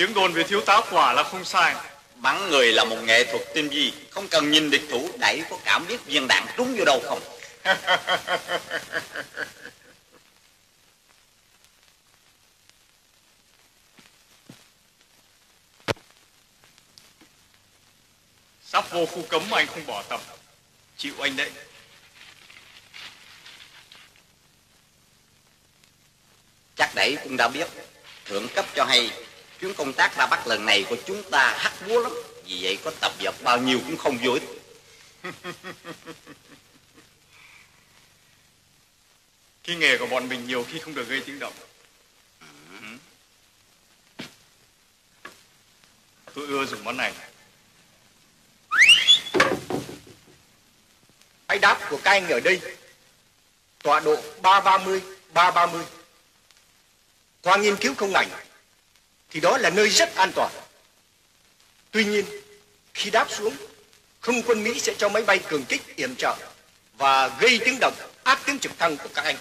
Tiếng đồn về thiếu tá quả là không sai. Bắn người là một nghệ thuật tinh vi, không cần nhìn địch thủ đẩy có cảm biết viên đạn trúng vô đâu không. Sắp vô khu cấm mà anh không bỏ tập. Chịu anh đấy. Chắc đẩy cũng đã biết. Thượng cấp cho hay chuyến công tác ra Bắc lần này của chúng ta hắc búa lắm. Vì vậy có tập dập bao nhiêu cũng không vô ích. Cái nghề của bọn mình nhiều khi không được gây tiếng động. Tôi ưa dùng món này. Bãi đáp của các anh ở đây tọa độ 330, 330. Qua nghiên cứu không ảnh thì đó là nơi rất an toàn. Tuy nhiên, khi đáp xuống, không quân Mỹ sẽ cho máy bay cường kích yểm trợ và gây tiếng động áp tiếng trực thăng của các anh.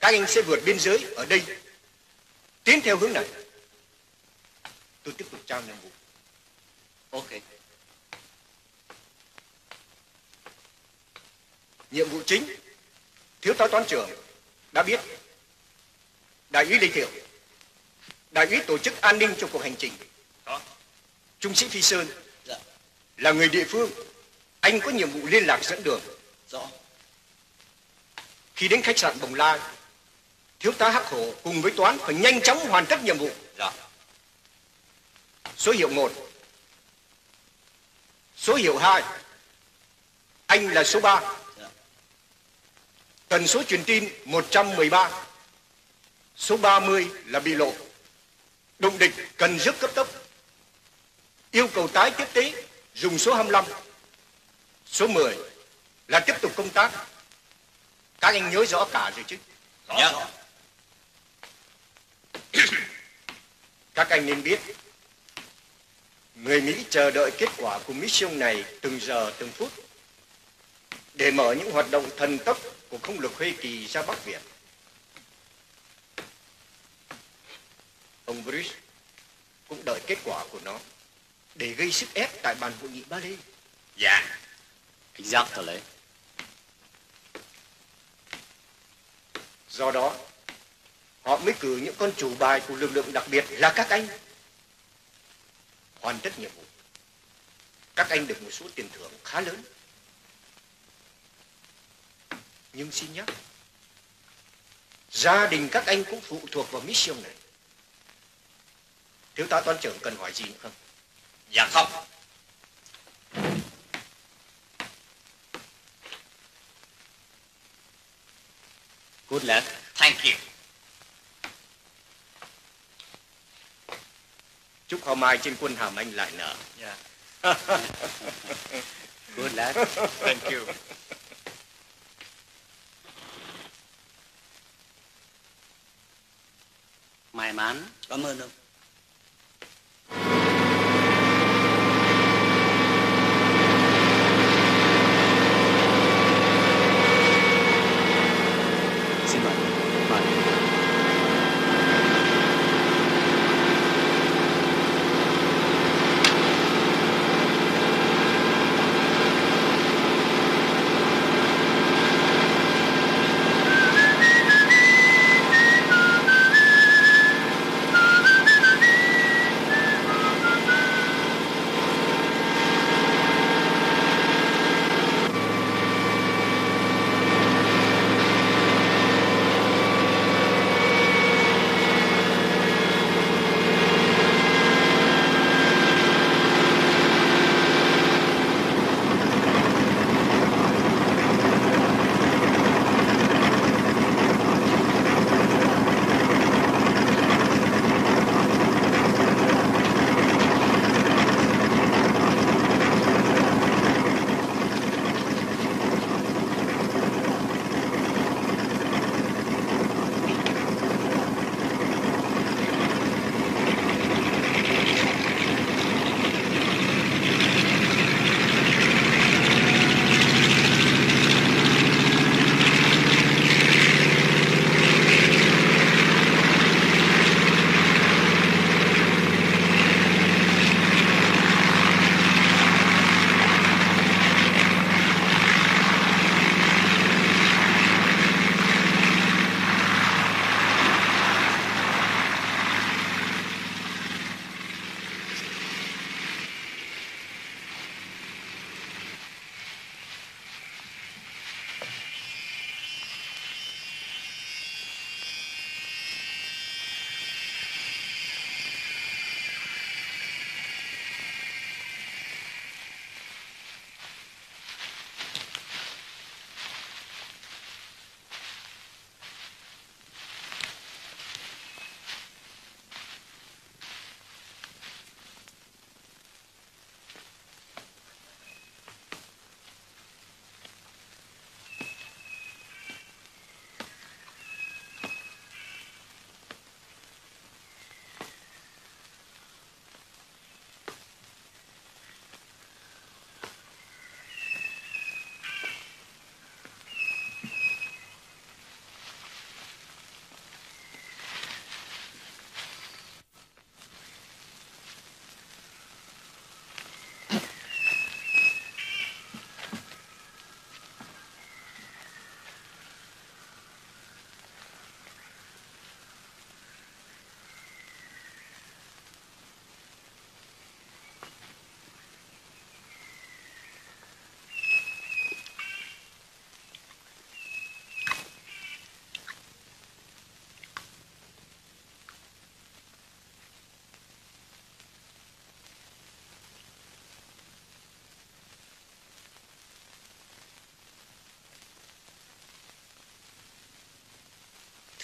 Các anh sẽ vượt biên giới ở đây, tiến theo hướng này. Tôi tiếp tục trao nhiệm vụ. Ok. Nhiệm vụ chính, thiếu tá toán trưởng đã biết. Đại úy Lê Thiệu, đại úy tổ chức an ninh cho cuộc hành trình. Đó. Trung sĩ Phi Sơn Dạ. là người địa phương. Anh có nhiệm vụ liên lạc dẫn đường. Rõ. Khi đến khách sạn Bồng Lai, thiếu tá Hắc Hổ cùng với Toán phải nhanh chóng hoàn tất nhiệm vụ. Rõ. Số hiệu 1. Số hiệu 2. Anh là số 3. Dạ. Tần số truyền tin 113. Số 30 là bị lộ. Đụng địch cần rước cấp tốc. Yêu cầu tái tiếp tế dùng số 25. Số 10 là tiếp tục công tác. Các anh nhớ rõ cả rồi chứ. Nhớ. Các anh nên biết, người Mỹ chờ đợi kết quả của mission này từng giờ từng phút để mở những hoạt động thần tốc của không lực Huê Kỳ ra Bắc Việt. Ông Bruce cũng đợi kết quả của nó để gây sức ép tại bàn hội nghị Ba Lê. Dạ. Exactly. Do đó, họ mới cử những con chủ bài của lực lượng đặc biệt là các anh. Hoàn tất nhiệm vụ. Các anh được một số tiền thưởng khá lớn. Nhưng xin nhắc, gia đình các anh cũng phụ thuộc vào mission này. Thiếu tá toán trưởng cần hỏi gì nữa không? Dạ không. Good luck. Thank you. Chúc họ mai trên quân hàm anh lại nở. Yeah. Good luck. Thank you. May mắn. Cảm ơn ông.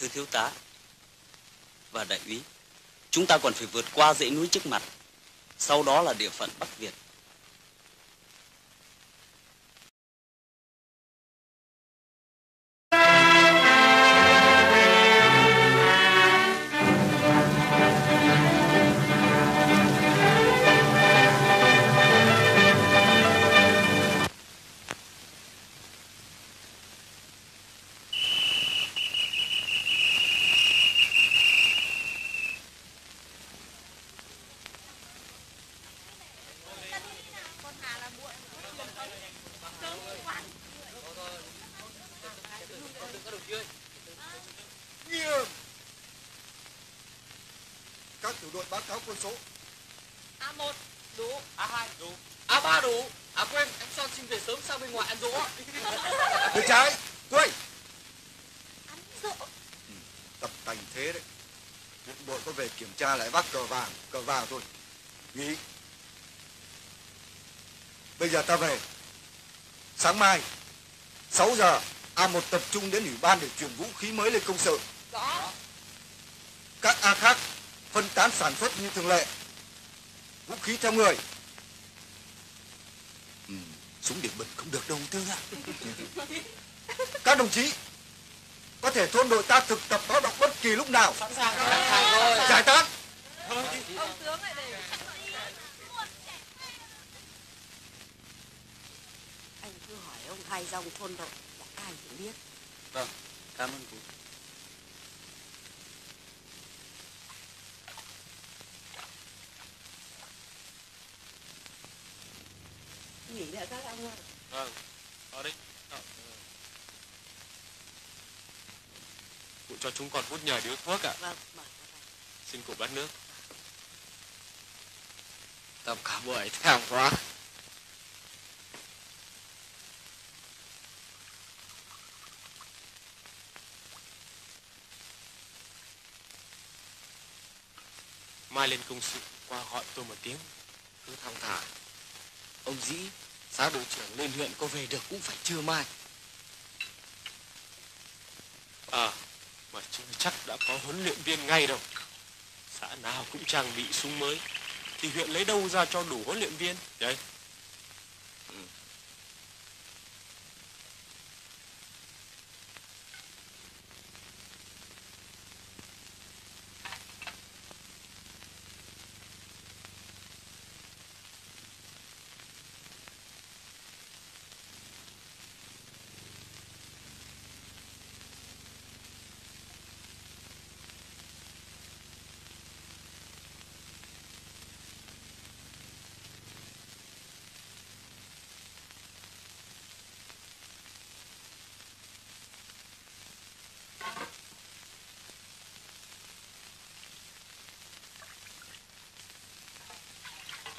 Thưa thiếu tá và đại úy, chúng ta còn phải vượt qua dãy núi trước mặt. Sau đó là địa phận Bắc Việt. Lại vác cờ vàng Cờ vàng thôi. Nghỉ Bây giờ ta về. Sáng mai 6 giờ A1 tập trung đến ủy ban để chuyển vũ khí mới lên công sự Rõ. Các A khác phân tán sản xuất như thường lệ. Vũ khí theo người. Ừ, Súng điện bẩn không được đâu tư ạ Các đồng chí Có thể thôn đội ta thực tập báo động bất kỳ lúc nào. Sẵn sàng. Sẵn sàng rồi. Giải tán ông tướng lại để anh cứ hỏi ông hai dòng thôn đội là ai cũng biết Vâng, cảm ơn cụ. nghỉ nữa các ông ơi Vâng, ở đây. Cụ cho chúng còn hút nhờ điếu thuốc ạ. vâng các anh Xin cụ bát nước. Tập cả buổi thèm quá. Mai lên công sự qua gọi tôi một tiếng. Cứ thong thả. Ông dĩ, xã đội trưởng lên huyện có về được cũng phải trưa mai. À, mà chưa chắc đã có huấn luyện viên ngay đâu. Xã nào cũng trang bị súng mới. Thì huyện lấy đâu ra cho đủ huấn luyện viên? Đấy,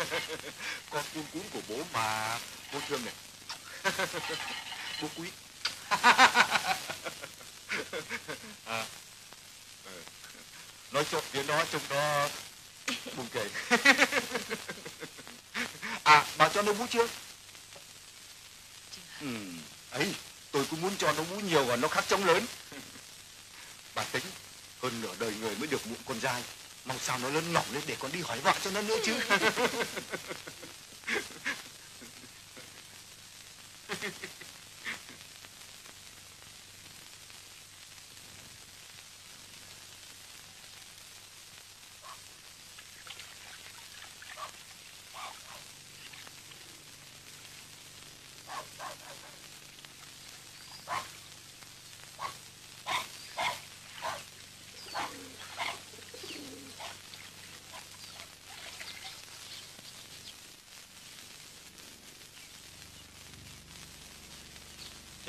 Con cuốn cuốn của bố mà. Bố thương này. Bố quý. À, ừ. Nói cho tiếng đó trông nó buồn cười. À bà cho nó bú chưa? Ừ. ấy tôi cũng muốn cho nó bú nhiều và nó khắc trống lớn. Bà tính hơn nửa đời người mới được mụn con trai mong sao nó lớn lỏng lên để con đi hỏi vợ cho nó nữa chứ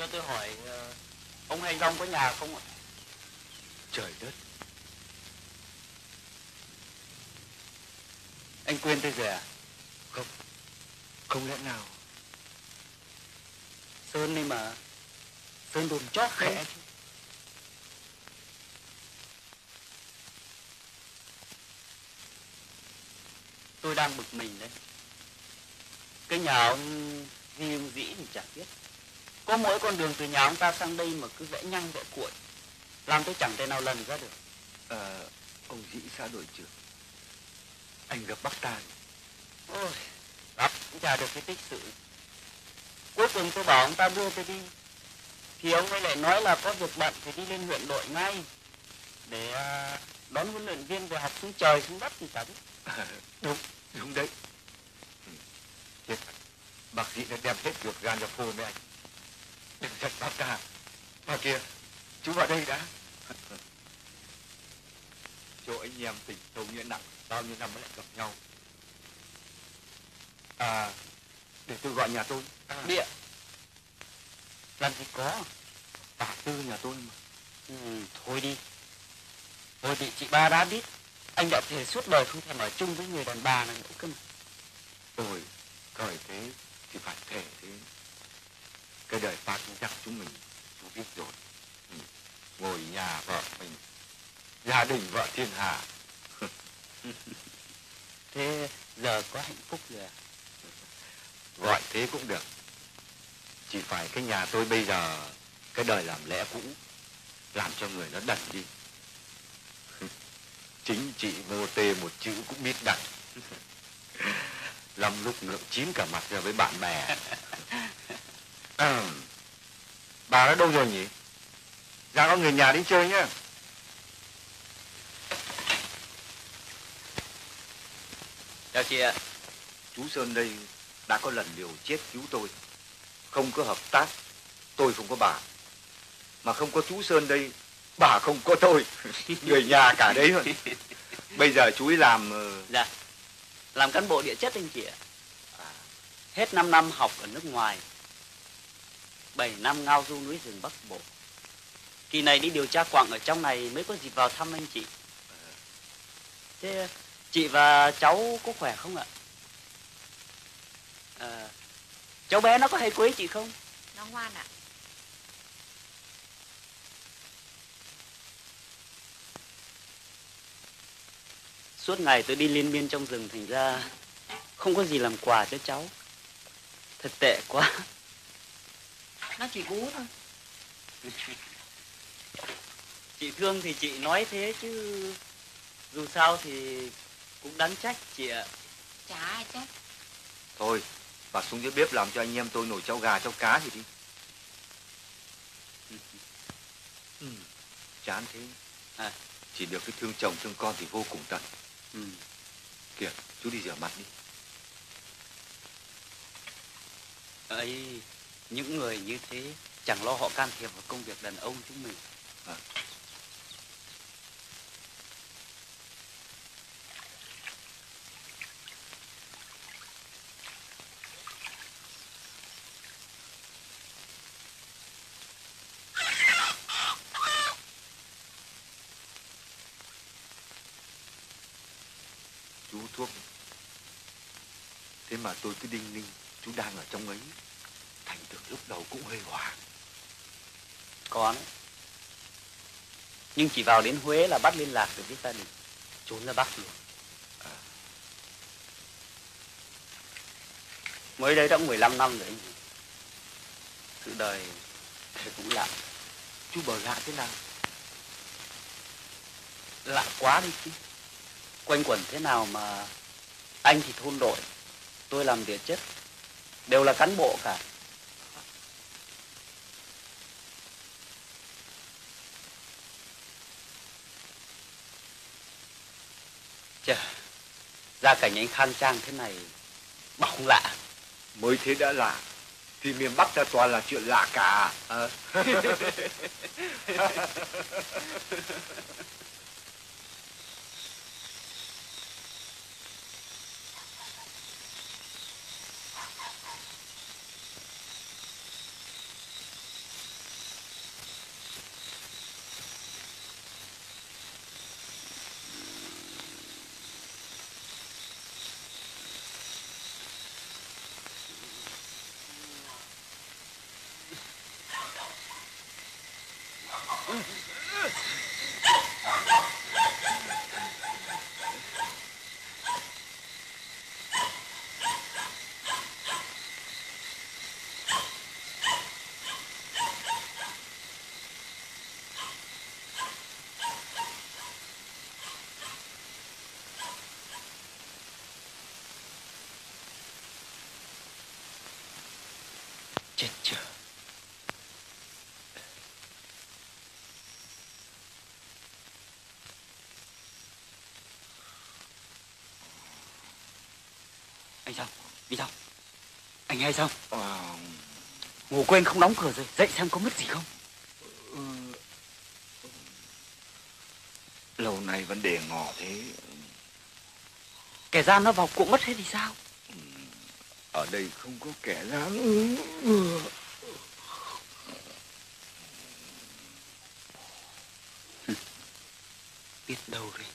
Cho tôi hỏi, ờ, ông Hành Long có nhà không ạ? trời đất Anh quên tôi rồi à? không lẽ nào Sơn đây mà. Sơn đồn chót khẽ. chứ. Tôi đang bực mình đấy. Cái nhà ông Di ông Dĩ thì chẳng biết. Có mỗi con đường từ nhà ông ta sang đây mà cứ vẽ nhăng vẽ cuội. làm tôi chẳng thể nào lần ra được. À, ông dĩ xã đội trưởng. Anh gặp bác ta. Ôi gặp cũng chả được cái tích sự. Cuối cùng tôi bảo ông ta đưa tôi đi. Thì ông ấy lại nói là có việc bận thì đi lên huyện đội ngay. Để à, đón huấn luyện viên về học xuống trời xuống đất thì biết. À, đúng đúng đấy. Ừ. chết bác sĩ đã đem hết ruột gan ra phô với anh đừng giận bác ta. Mà kia chú vào đây đã. Chỗ anh em tình sâu nghĩa nặng bao nhiêu năm mới lại gặp nhau? À để tôi gọi nhà tôi. À. địa làm gì có bà tư nhà tôi mà. Ừ, thôi đi. Thôi thì chị ba đã biết. Anh đã thề suốt đời không thèm ở chung với người đàn bà này nữa cơ mà. Ôi cởi thế thì phải thề thế cái đời bác chắc chúng mình chú biết rồi. Ừ. ngồi nhà vợ mình gia đình vợ thiên hạ. Thế giờ có hạnh phúc rồi à? gọi thế cũng được. Chỉ phải cái nhà tôi bây giờ cái đời làm lẽ cũ làm cho người nó đần đi. Chính chị ngô tê một chữ cũng biết đặt lắm lúc ngượng chín cả mặt ra với bạn bè à, bà ở đâu rồi nhỉ? Ra có người nhà đến chơi nhá. Chào chị ạ. Chú sơn đây đã có lần liều chết cứu tôi. Không có hợp tác tôi không có bà. Mà không có chú sơn đây bà không có tôi. Người nhà cả đấy thôi. Bây giờ chú ấy làm ờ, dạ. Làm cán bộ địa chất anh chị ạ. À. hết 5 năm học ở nước ngoài 7 năm ngao du núi rừng bắc bộ. Kỳ này đi điều tra quặng ở trong này mới có dịp vào thăm anh chị. Thế chị và cháu có khỏe không ạ? À, cháu bé nó có hay quấy chị không? Nó ngoan ạ. Suốt ngày tôi đi liên miên trong rừng thành ra không có gì làm quà cho cháu. Thật tệ quá nó chỉ cú thôi. Chị thương thì chị nói thế chứ dù sao thì cũng đáng trách chị ạ. Chả ai trách. Thôi bà xuống dưới bếp làm cho anh em tôi nồi cháo gà cháo cá gì đi. Ừ, chán thế. À. chỉ được cái thương chồng thương con thì vô cùng tận. Ừ. kìa chú đi rửa mặt đi. Ấy những người như thế, chẳng lo họ can thiệp vào công việc đàn ông chúng mình à. mà tôi cứ đinh ninh, chú đang ở trong ấy thành tưởng lúc đầu cũng hơi hoảng có đấy nhưng chỉ vào đến huế là bắt liên lạc được với gia đình. Trốn ra bắc luôn. À. mới đây đã 15 năm rồi anh sự đời thì cũng lạ. Chú bảo lạ thế nào? Lạ quá đi chứ. Quanh quẩn thế nào mà anh thì thôn đội tôi làm địa chất đều là cán bộ cả gia cảnh anh khang trang thế này bảo không lạ mới thế đã lạ thì miền bắc ta toàn là chuyện lạ cả à. Chết chưa? Anh sao? Đi sao? Anh hay sao? À, Ngủ quên không đóng cửa rồi. Dậy xem có mất gì không? lâu nay vẫn để ngỏ thế. Kẻ gian nó vào cuộn mất hết thì sao? Ở đây không có kẻ gian. Biết đâu rồi.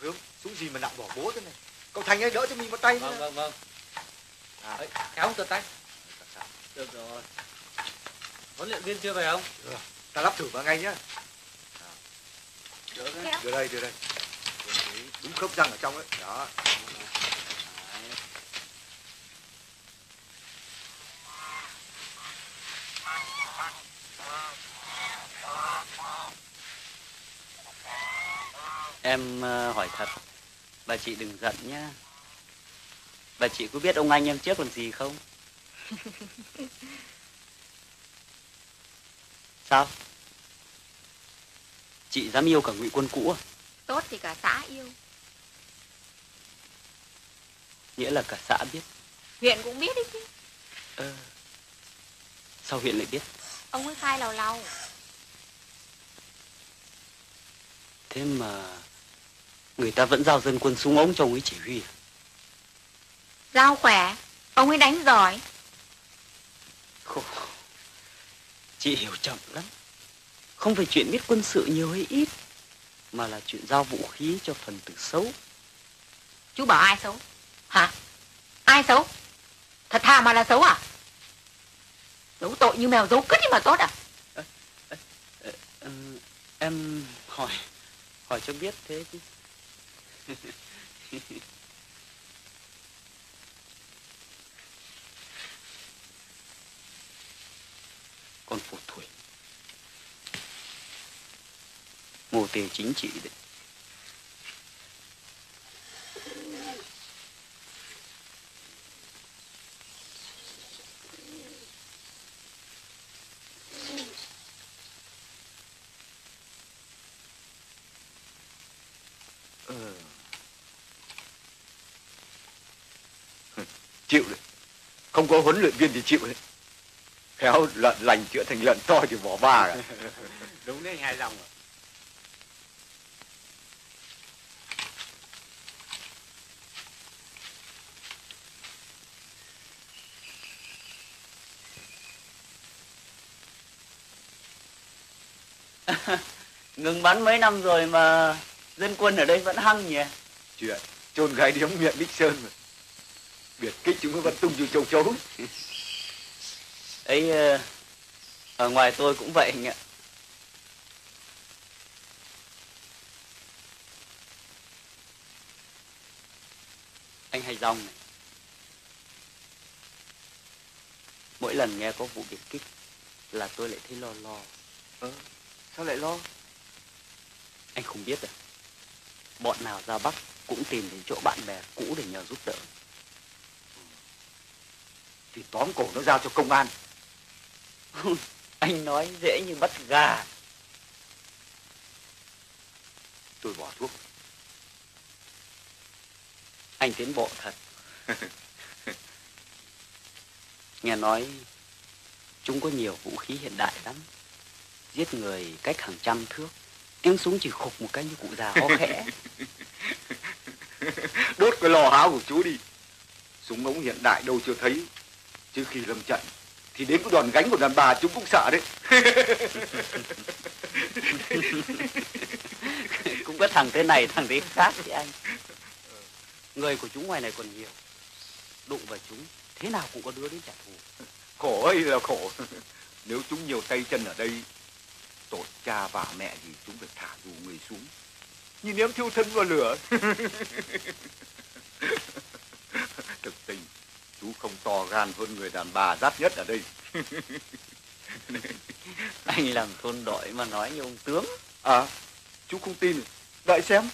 Hướng, súng gì mà nặng bỏ bố thế này. Cậu Thành ơi, đỡ cho mình một tay. Vâng, nữa. vâng, vâng. À, ấy, kéo ông tuột tay. Được rồi. Huấn luyện viên chưa về không? Ta lắp thử vào ngay nhá. Được đấy. Đưa đây, đưa đây. Đúng khớp răng ở trong ấy. Đó. Em ờ, hỏi thật, bà chị đừng giận nhá. Bà chị có biết ông anh em trước làm gì không? Sao? Chị dám yêu cả ngụy quân cũ à? Tốt thì cả xã yêu. Nghĩa là cả xã biết. Huyện cũng biết đấy chứ. Ờ, sao huyện lại biết? Ông ấy khai lầu lầu. Thế mà người ta vẫn giao dân quân súng ống cho ông ấy chỉ huy? Giao khỏe. Ông ấy đánh giỏi. Khổ. Chị hiểu chậm lắm. Không phải chuyện biết quân sự nhiều hay ít, mà là chuyện giao vũ khí cho phần tử xấu. Chú bảo ai xấu? Hả? Ai xấu? Thật thà mà là xấu à? Giấu tội như mèo giấu cứt đi mà tốt à? Ừ, em hỏi, hỏi cho biết thế chứ. Con phù thủy. Mô tề chính trị đấy. Chịu đấy. Không có huấn luyện viên thì chịu đấy. Khéo lợn lành chữa thành lợn to thì bỏ ba cả. Đúng đấy, hài lòng rồi. Ngừng bắn mấy năm rồi mà dân quân ở đây vẫn hăng nhỉ? Chuyện chôn gái điếm miệng Đích Sơn mà. Biệt kích chúng nó vẫn tung như châu chấu. ấy ờ, ở ngoài tôi cũng vậy anh ạ. Anh hay rong này. Mỗi lần nghe có vụ biệt kích là tôi lại thấy lo lo. Ờ, sao lại lo? anh không biết à. Bọn nào ra bắc cũng tìm đến chỗ bạn bè cũ để nhờ giúp đỡ Thì tóm cổ nó giao cho công an. anh nói dễ như bắt gà Tôi bỏ thuốc. anh tiến bộ thật nghe nói chúng có nhiều vũ khí hiện đại lắm giết người cách hàng trăm thước tiếng súng chỉ khục một cái như cụ già ho khẽ Đốt cái lò háo của chú đi. Súng ống hiện đại đâu chưa thấy. Chứ khi lâm trận thì đến cái đòn gánh của đàn bà chúng cũng sợ đấy. cũng có thằng thế này thằng thế khác chứ anh. Người của chúng ngoài này còn nhiều. Đụng vào chúng thế nào cũng có đứa đến trả thù. Khổ ấy là khổ. Nếu chúng nhiều tay chân ở đây, tội cha và mẹ thì chúng phải thả dù người xuống. Như ném thiêu thân vào lửa chú không to gan hơn người đàn bà rát nhất ở đây. Anh làm thôn đội mà nói như ông tướng. À chú không tin. Đợi xem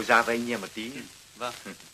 tôi ra với anh em một tí. Vâng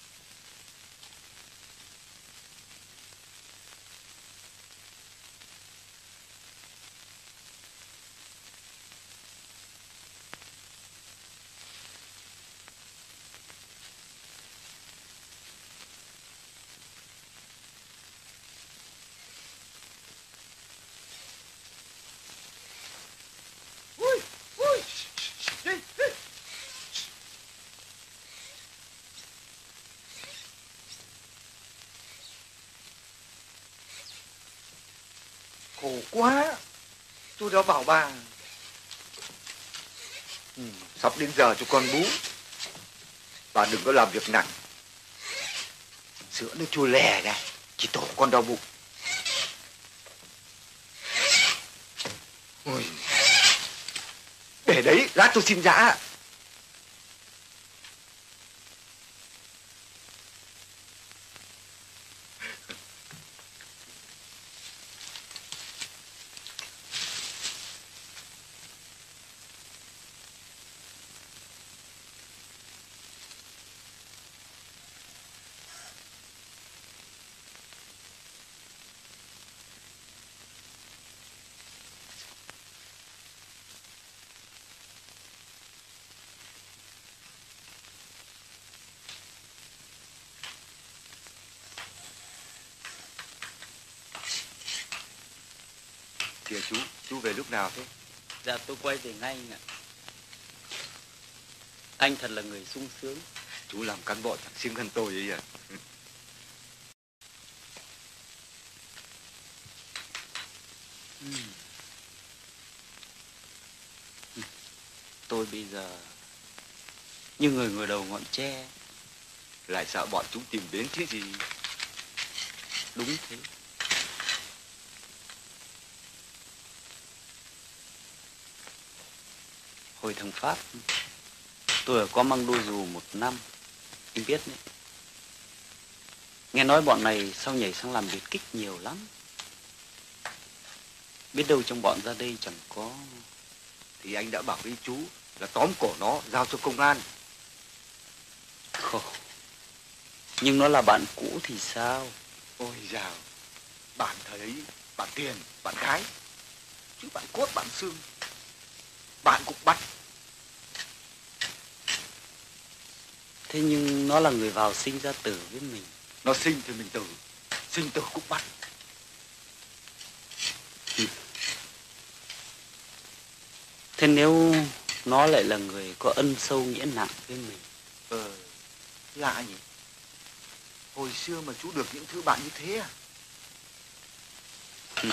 khổ quá. Tôi đã bảo bà ừ, sắp đến giờ cho con bú. Bà đừng có làm việc nặng. Sữa nó chua lè ra chỉ tổ con đau bụng. Ôi. để đấy lát tôi xin dã kìa chú chú về lúc nào thế? Dạ tôi quay về ngay anh ạ. Anh thật là người sung sướng. Chú làm cán bộ chẳng siêng hơn tôi ấy à? Tôi bây giờ như người ngồi đầu ngọn tre. Lại sợ bọn chúng tìm đến thế gì? Đúng thế hồi thằng pháp. Tôi ở qua măng đua dù một năm, anh biết đấy. Nghe nói bọn này sau nhảy sang làm biệt kích nhiều lắm. Biết đâu trong bọn ra đây chẳng có, thì anh đã bảo với chú là tóm cổ nó giao cho công an. Khổ. Nhưng nó là bạn cũ thì sao? Ôi dào, bạn thời ấy, bạn tiền, bạn gái chứ bạn cốt bạn xương bạn cũng bắt thế nhưng nó là người vào sinh ra tử với mình. Nó sinh thì mình tử sinh tử cũng bắt. Thế nếu nó lại là người có ân sâu nghĩa nặng với mình? Ờ lạ nhỉ? Hồi xưa mà chú được những thứ bạn như thế à?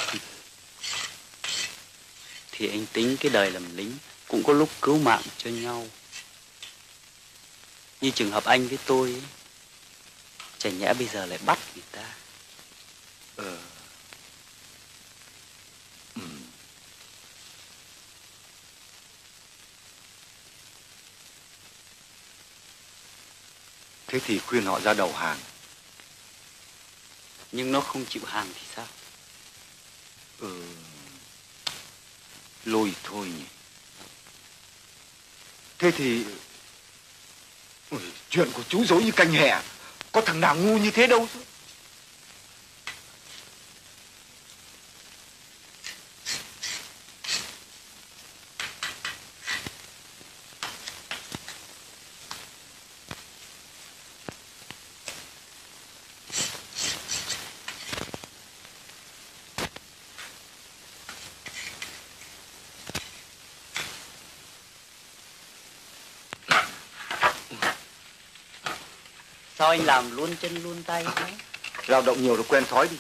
Thì anh tính cái đời làm lính cũng có lúc cứu mạng cho nhau như trường hợp anh với tôi ấy chả nhẽ bây giờ lại bắt người ta. Ờ. Ừ. thế thì khuyên họ ra đầu hàng. Nhưng nó không chịu hàng thì sao? Ừ lôi thôi nhỉ. Thế thì chuyện của chú dối như canh hè. Có thằng nào ngu như thế đâu chứ? Anh làm luôn chân luôn tay thế? lao động nhiều là quen thói đi.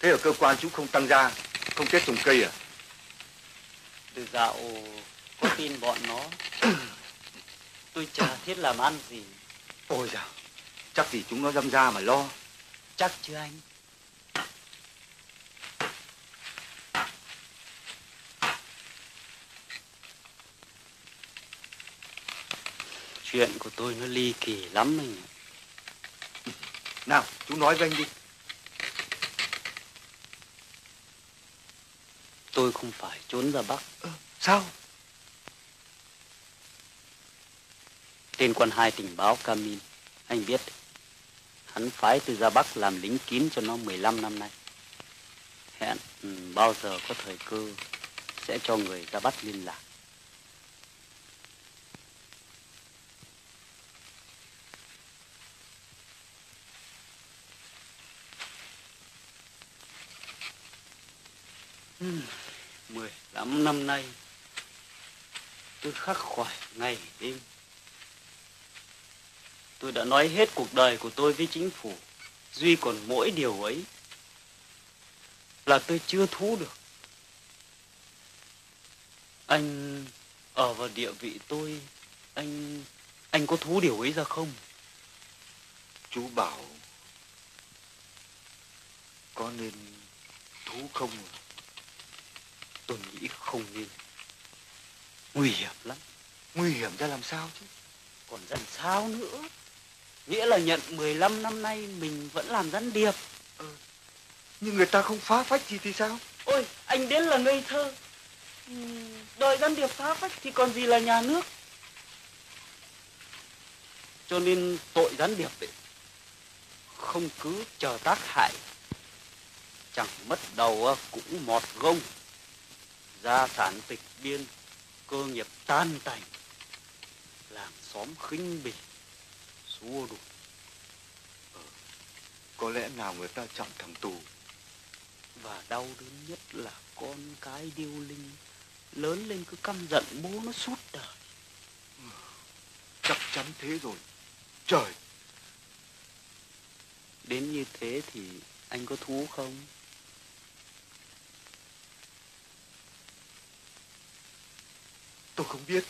Thế ở cơ quan chú không tăng gia không kết trồng cây à? Từ dạo có tin bọn nó. Tôi chả thiết làm ăn gì. Ôi dào chắc gì chúng nó dâm ra mà lo. Chắc chứ anh? Chuyện của tôi nó ly kỳ lắm anh ạ. Nào chú nói với anh đi. Tôi không phải trốn ra Bắc. Sao? Tên quan hai tình báo Camin Anh biết Hắn phái tôi ra Bắc làm lính kín cho nó 15 năm nay. Hẹn ừ, bao giờ có thời cơ Sẽ cho người ra bắt liên lạc Ừ. mười tám năm nay, Tôi khắc khoải ngày đêm. Tôi đã nói hết cuộc đời của tôi với chính phủ, Duy còn mỗi điều ấy Là tôi chưa thú được. Anh ở vào địa vị tôi, Anh anh có thú điều ấy ra không? chú bảo có nên thú không Tôi nghĩ không nên. Nguy hiểm lắm. Nguy hiểm ra làm sao chứ? Còn làm sao nữa? Nghĩa là nhận 15 năm nay Mình vẫn làm gián điệp. Nhưng người ta không phá phách gì thì sao? Ôi anh đến là ngây thơ. Ừm, Đời gián điệp phá phách Thì còn gì là nhà nước? Cho nên tội gián điệp ấy Không cứ chờ tác hại. Chẳng mất đầu cũng mọt gông Gia sản tịch biên Cơ nghiệp tan tành Làng xóm khinh bỉ Xua đuổi. Có lẽ nào người ta chọn thằng tù. Và đau đớn nhất là con cái điêu linh Lớn lên cứ căm giận bố nó suốt đời. Chắc chắn thế rồi. Trời! Đến như thế thì anh có thú không? Tôi không biết.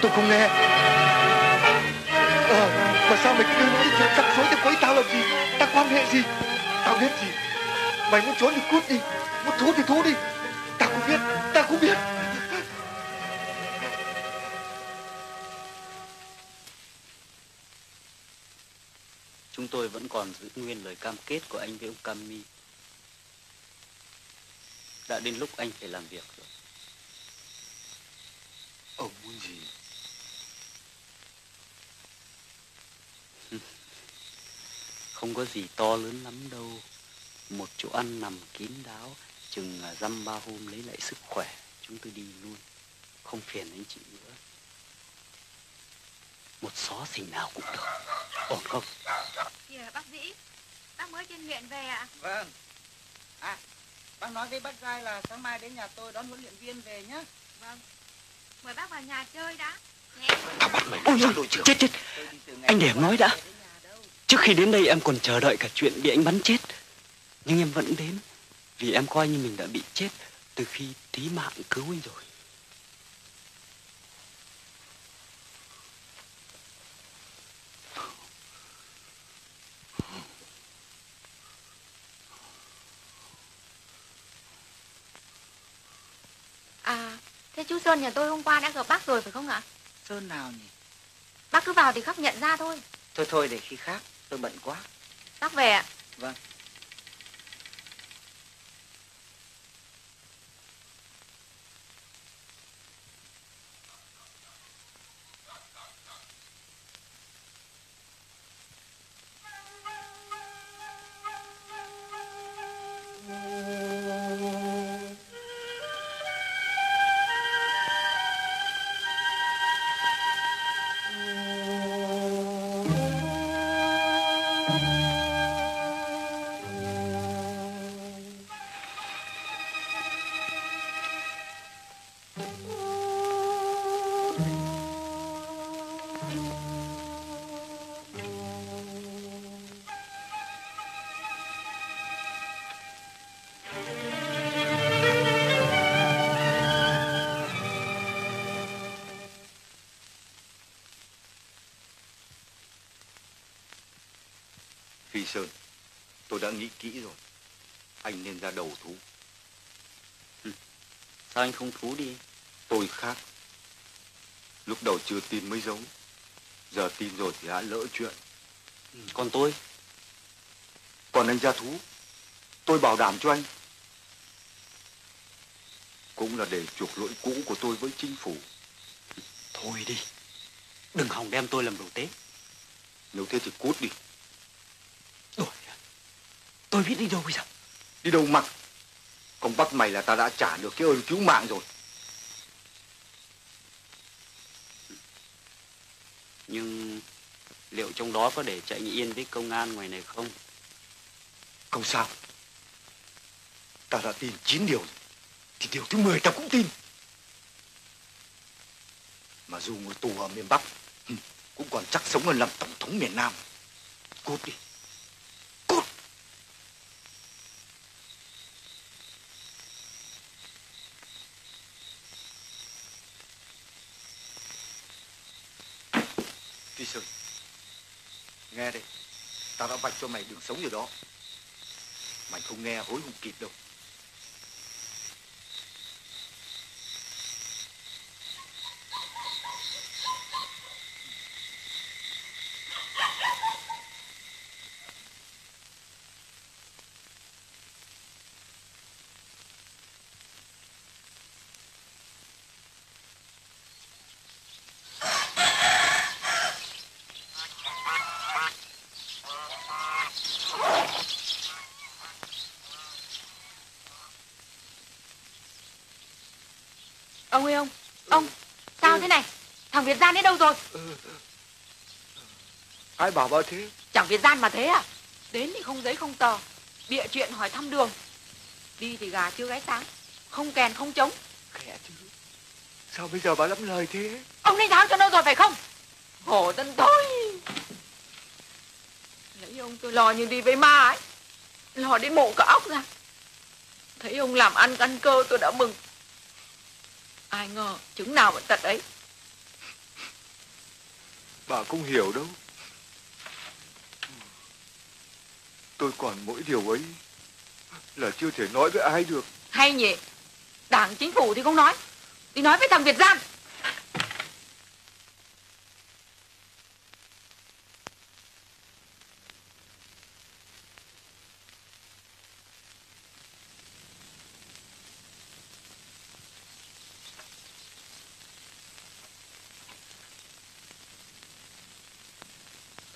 Tôi không nghe. Ờ mà sao mày cứ những cái chuyện rắc rối tới quấy tao làm gì? Tao quan hệ gì? Tao biết gì? Mày muốn trốn thì cút đi. Muốn thú thì thú đi. Tao không biết. Tao không biết. Chúng tôi vẫn còn giữ nguyên lời cam kết của anh với ông Cami Đã đến lúc anh phải làm việc rồi ông muốn gì Không có gì to lớn lắm đâu Một chỗ ăn nằm kín đáo Chừng à, dăm ba hôm lấy lại sức khỏe Chúng tôi đi luôn Không phiền anh chị nữa Một xó xỉnh nào cũng được Ổn không? Kìa bác sĩ, bác mới trên huyện về ạ. Vâng. À, bác nói với bác Giai là sáng mai đến nhà tôi đón huấn luyện viên về nhá. Vâng. Mời bác vào nhà chơi đã. Tao bắt mày Ôi ôi, chết chết Anh để em nói đã. Trước khi đến đây em còn chờ đợi cả chuyện bị anh bắn chết. Nhưng em vẫn đến Vì em coi như mình đã bị chết Từ khi tí mạng cứu anh rồi À, thế chú Sơn nhà tôi hôm qua đã gặp bác rồi phải không ạ? Sơn nào nhỉ? Bác cứ vào thì khắc nhận ra thôi. Thôi thôi để khi khác, tôi bận quá. Bác về ạ. Vâng. Anh không thú đi? Tôi khác. Lúc đầu chưa tin mới giấu. Giờ tin rồi thì đã lỡ chuyện. Còn tôi? Còn anh ra thú, tôi bảo đảm cho anh. Cũng là để chuộc lỗi cũ của tôi với chính phủ. Thôi đi. Đừng hòng đem tôi làm đồ tế. Nếu thế thì cút đi. Tôi biết đi đâu bây giờ? Đi đâu mặc? Còn bắt mày là ta đã trả được cái ơn cứu mạng rồi. Nhưng liệu trong đó có để chạy yên với công an ngoài này không? Không sao. Ta đã tin chín điều rồi. Thì điều thứ 10 ta cũng tin. Mà dù ngồi tù ở miền Bắc, cũng còn chắc sống hơn làm tổng thống miền Nam. Cút đi. Kỳ Sơn, nghe đây, ta đã vạch cho mày đường sống rồi đó. Mày không nghe hối không kịp đâu. Ông ơi ông, ông, sao thế này? Thằng Việt Gian đến đâu rồi? Ai bảo bao thế? Chẳng Việt Gian mà thế à? Đến thì không giấy không tờ, bịa chuyện hỏi thăm đường. Đi thì gà chưa gáy sáng, không kèn không trống. Khẽ chứ. Sao bây giờ bà lắm lời thế? Ông đánh tháo cho nó rồi phải không? Khổ thân tôi. Lấy ông tôi lo như đi với ma ấy. Lo đến mộ cả óc ra. Thấy ông làm ăn căn cơ tôi đã mừng. Ai ngờ chứng nào vẫn tật ấy. Bà không hiểu đâu. Tôi còn mỗi điều ấy là chưa thể nói với ai được. Hay nhỉ? Đảng chính phủ thì không nói. Đi nói với thằng Việt Giang.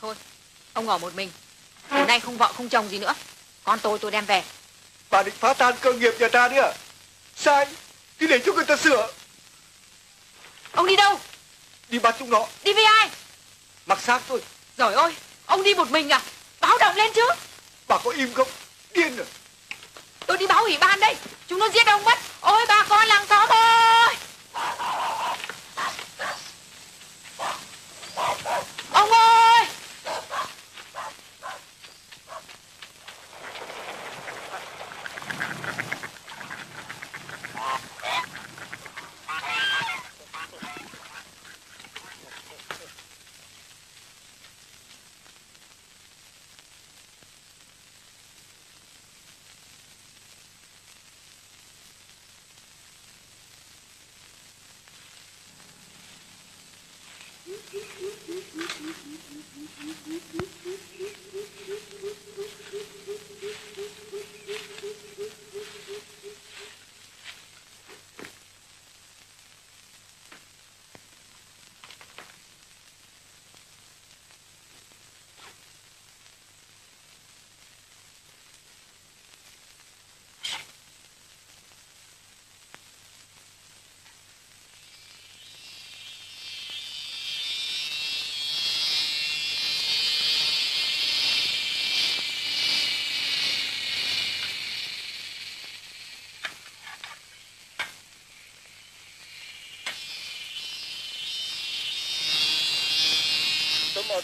Thôi, ông ở một mình. Từ nay không vợ không chồng gì nữa. Con tôi tôi đem về. Bà định phá tan cơ nghiệp nhà ta đấy à? Sai, thì để cho người ta sửa. Ông đi đâu? Đi bắt chúng nó, Đi với ai? mặc xác thôi. Rồi ôi, ông đi một mình à? Báo động lên chứ. Bà có im không? Điên rồi. Tôi đi báo ủy ban đây. Chúng nó giết ông mất. Ôi bà con làng xóm ơi. Ông ơi.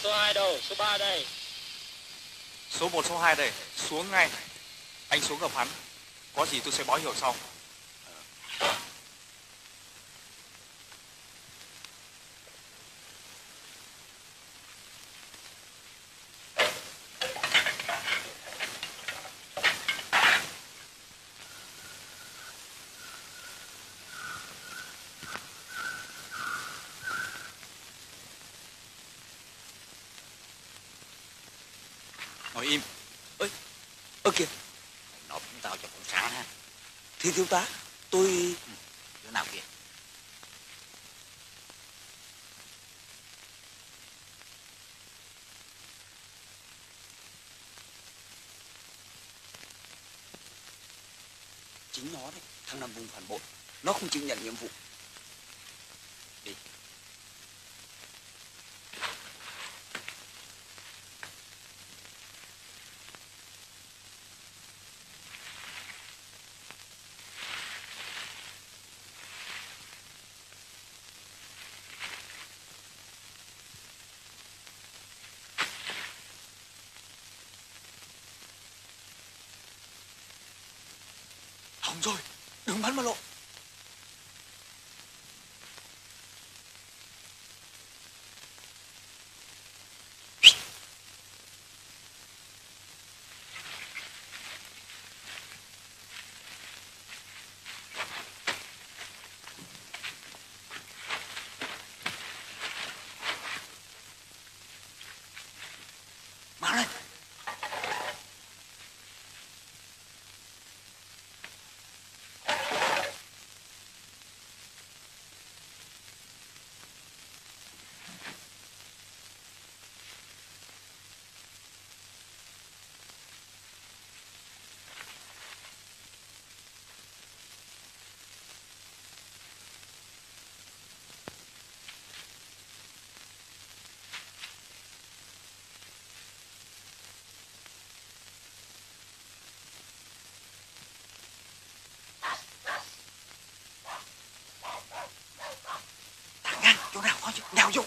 Số 2 đâu? Số 3 đây. Số 1, số 2 đây, xuống ngay. Anh xuống gặp hắn. Có gì tôi sẽ báo hiệu sau. kìa Nộp chúng tao cho con sẵn ha. Thưa thiếu tá, Tôi Chỗ nào kìa? Chính nó đấy, Thằng nằm vùng phản bội Nó không chịu nhận nhiệm vụ rồi Đừng bắn mà lộ Mau lên Thằng ngang chỗ nào có chứ Đào vô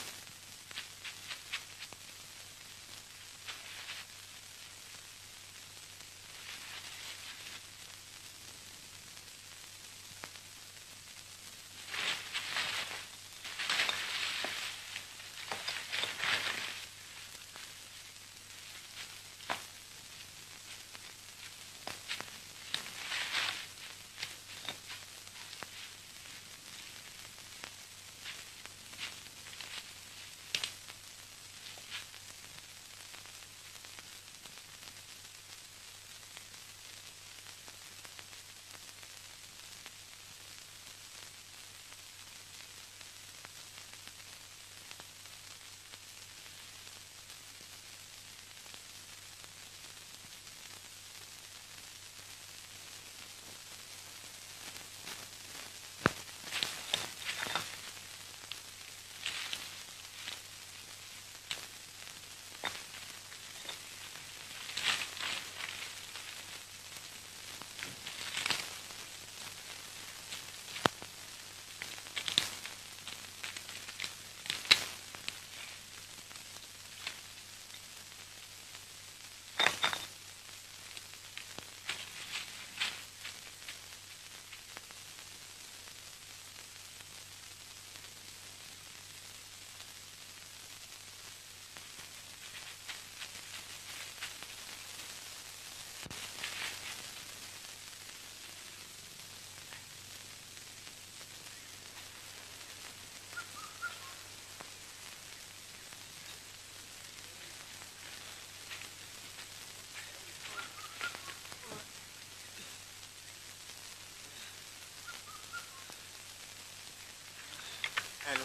Hello.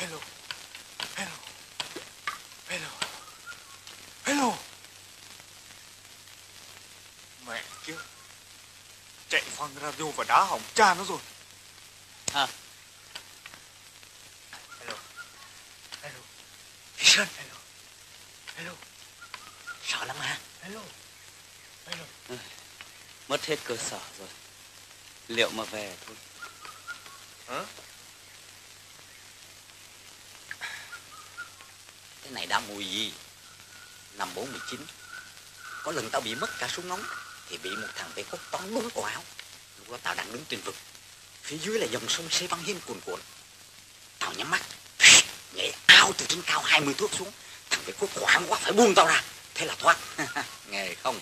Hello. Hello. Hello. Hello. Mẹ kiếp. Chạy phăng radio và đá hỏng cha nó rồi. À. Hello. Hello. Sơn Hello. Hello. Sợ lắm hả Hello. Hello. Mất hết cơ sở rồi Liệu mà về thôi Hả? Này đã mùi gì? Năm 49 Có lần tao bị mất cả súng ngóng Thì bị một thằng vệ cốt tóm đúng cổ áo. Lúc đó tao đang đứng trên vực, Phía dưới là dòng sông Sê Văn Hiên cuồn cuộn. Tao nhắm mắt, Nhảy ao từ trên cao 20 thước xuống. Thằng vệ cốt hoảng quá, phải buông tao ra. Thế là thoát. Nghề không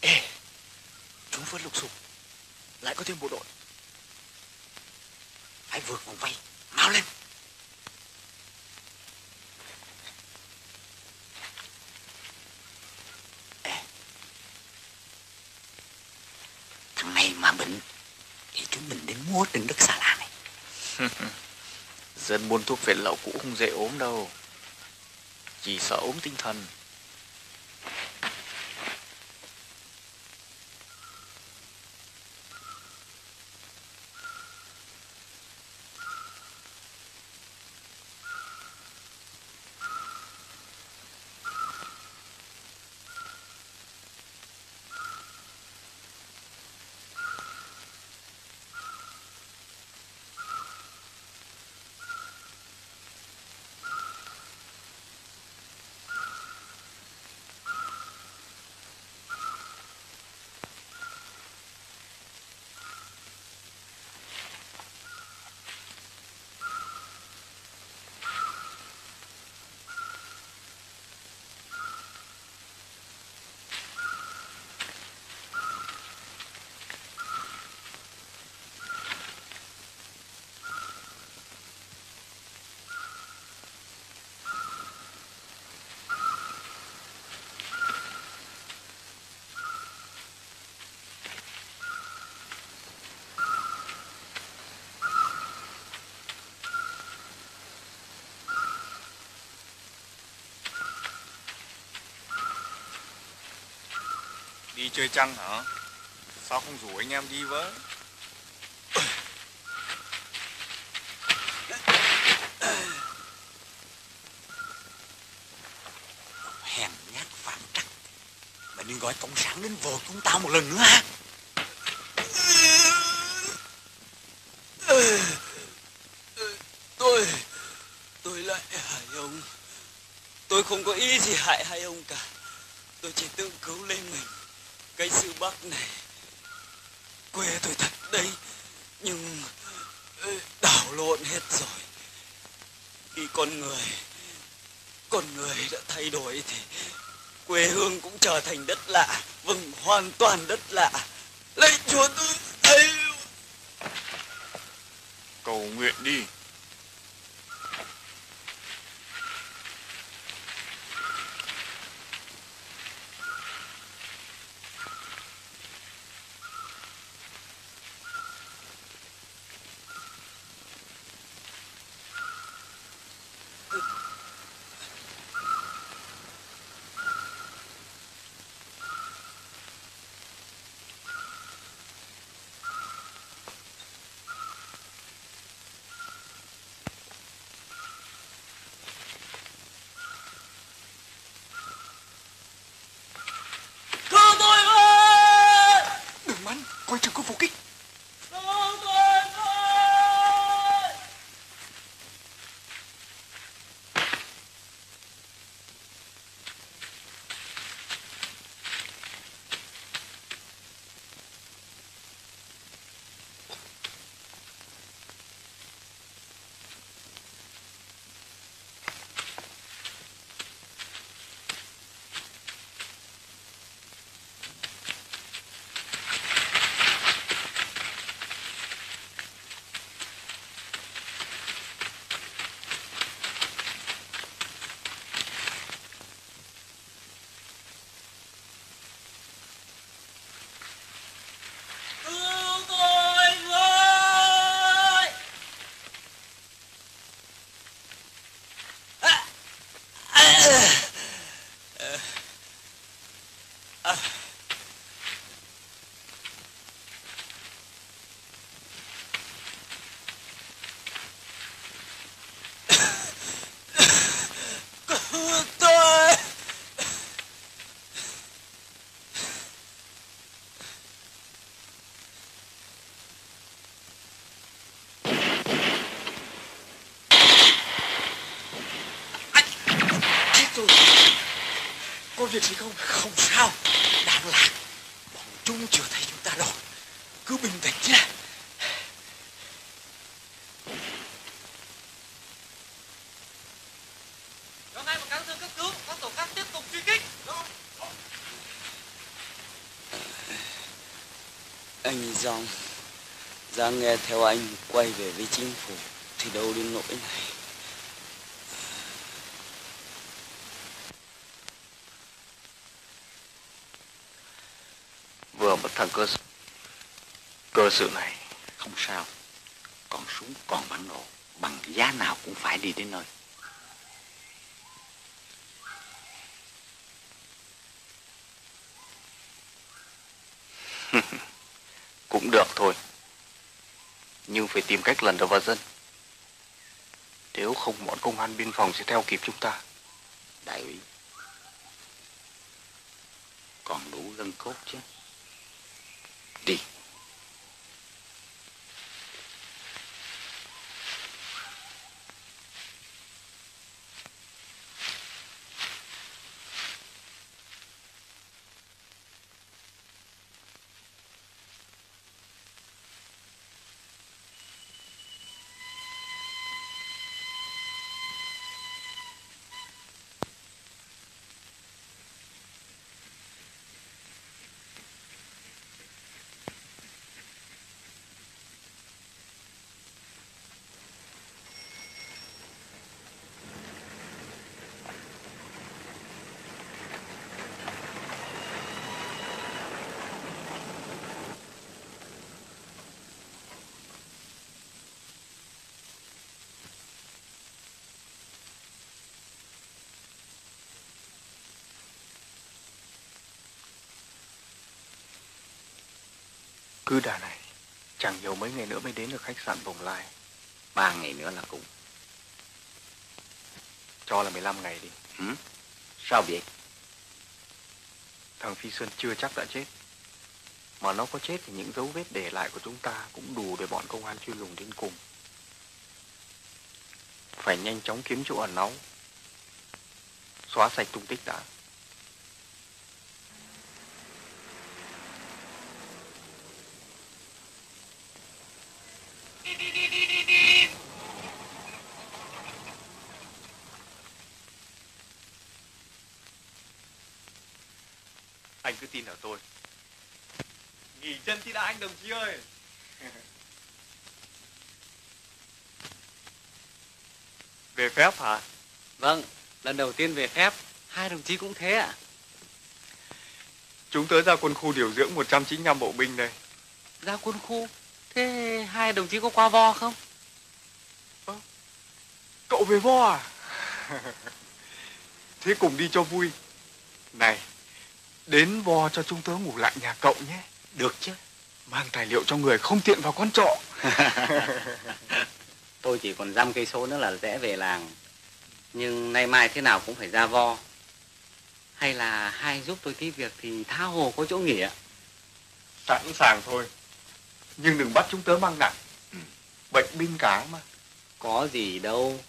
Ê Chúng bộ đội Phải vượt vòng vây Mau lên. Thằng này mà bệnh, thì chúng mình đến mua trên đất xa lạ này. Dân buôn thuốc phiện lậu cũng không dễ ốm đâu. Chỉ sợ ốm tinh thần. Đi chơi trăng hả? Sao không rủ anh em đi với? Hèn nhát phạm trắc. Mày đi gọi cộng sản đến vồ chúng tao một lần nữa ha. Tôi, tôi lại hại ông. Tôi không có ý gì hại hai ông cả. Tôi chỉ tự cứu lên mình. Cái sư bắc này, quê tôi thật đấy, nhưng ờ, đảo lộn hết rồi. Khi con người, con người đã thay đổi thì quê hương cũng trở thành đất lạ, vâng hoàn toàn đất lạ. Lấy chúa tôi, ấy Cầu nguyện đi. Việc gì không? Không sao. Đang lạc. Bọn chúng chưa thấy chúng ta đâu. Cứ bình tĩnh nhé. Cho ngay một cán thương cấp cứu, các tổ các tiếp tục truy kích. Anh Dòng, ra nghe theo anh quay về với chính phủ. thì đâu đến nỗi này Vừa mất thằng cơ sự Cơ sự này, Không sao. Còn súng còn bản đồ Bằng giá nào cũng phải đi đến nơi. Cũng được thôi. Nhưng phải tìm cách lần đầu vào dân. Nếu không, bọn công an biên phòng sẽ theo kịp chúng ta. Đại úy. Còn đủ gân cốt chứ Đi cứ đà này Chẳng nhiều mấy ngày nữa mới đến được khách sạn Bồng Lai. Ba ngày nữa là cùng Cho là 15 ngày đi. Ừ? Sao vậy? Thằng Phi Sơn chưa chắc đã chết. Mà nó có chết thì những dấu vết để lại của chúng ta Cũng đủ để bọn công an truy lùng đến cùng. Phải nhanh chóng kiếm chỗ ẩn náu. Xóa sạch tung tích đã Anh cứ tin ở tôi Nghỉ chân tí đã anh đồng chí ơi Về phép hả? Vâng, lần đầu tiên về phép, hai đồng chí cũng thế ạ. Chúng tớ ra quân khu điều dưỡng 195 bộ binh đây Ra quân khu, thế hai đồng chí có qua vo không? Cậu về vo à? Thế cùng đi cho vui Này Đến vo cho chúng tớ ngủ lại nhà cậu nhé Được chứ Mang tài liệu cho người không tiện vào quán trọ Tôi chỉ còn dăm cây số nữa là rẽ về làng. Nhưng nay mai thế nào cũng phải ra vo. Hay là hai giúp tôi tí việc thì tha hồ có chỗ nghỉ ạ. Sẵn sàng thôi Nhưng đừng bắt chúng tớ mang nặng Bệnh binh cả mà Có gì đâu.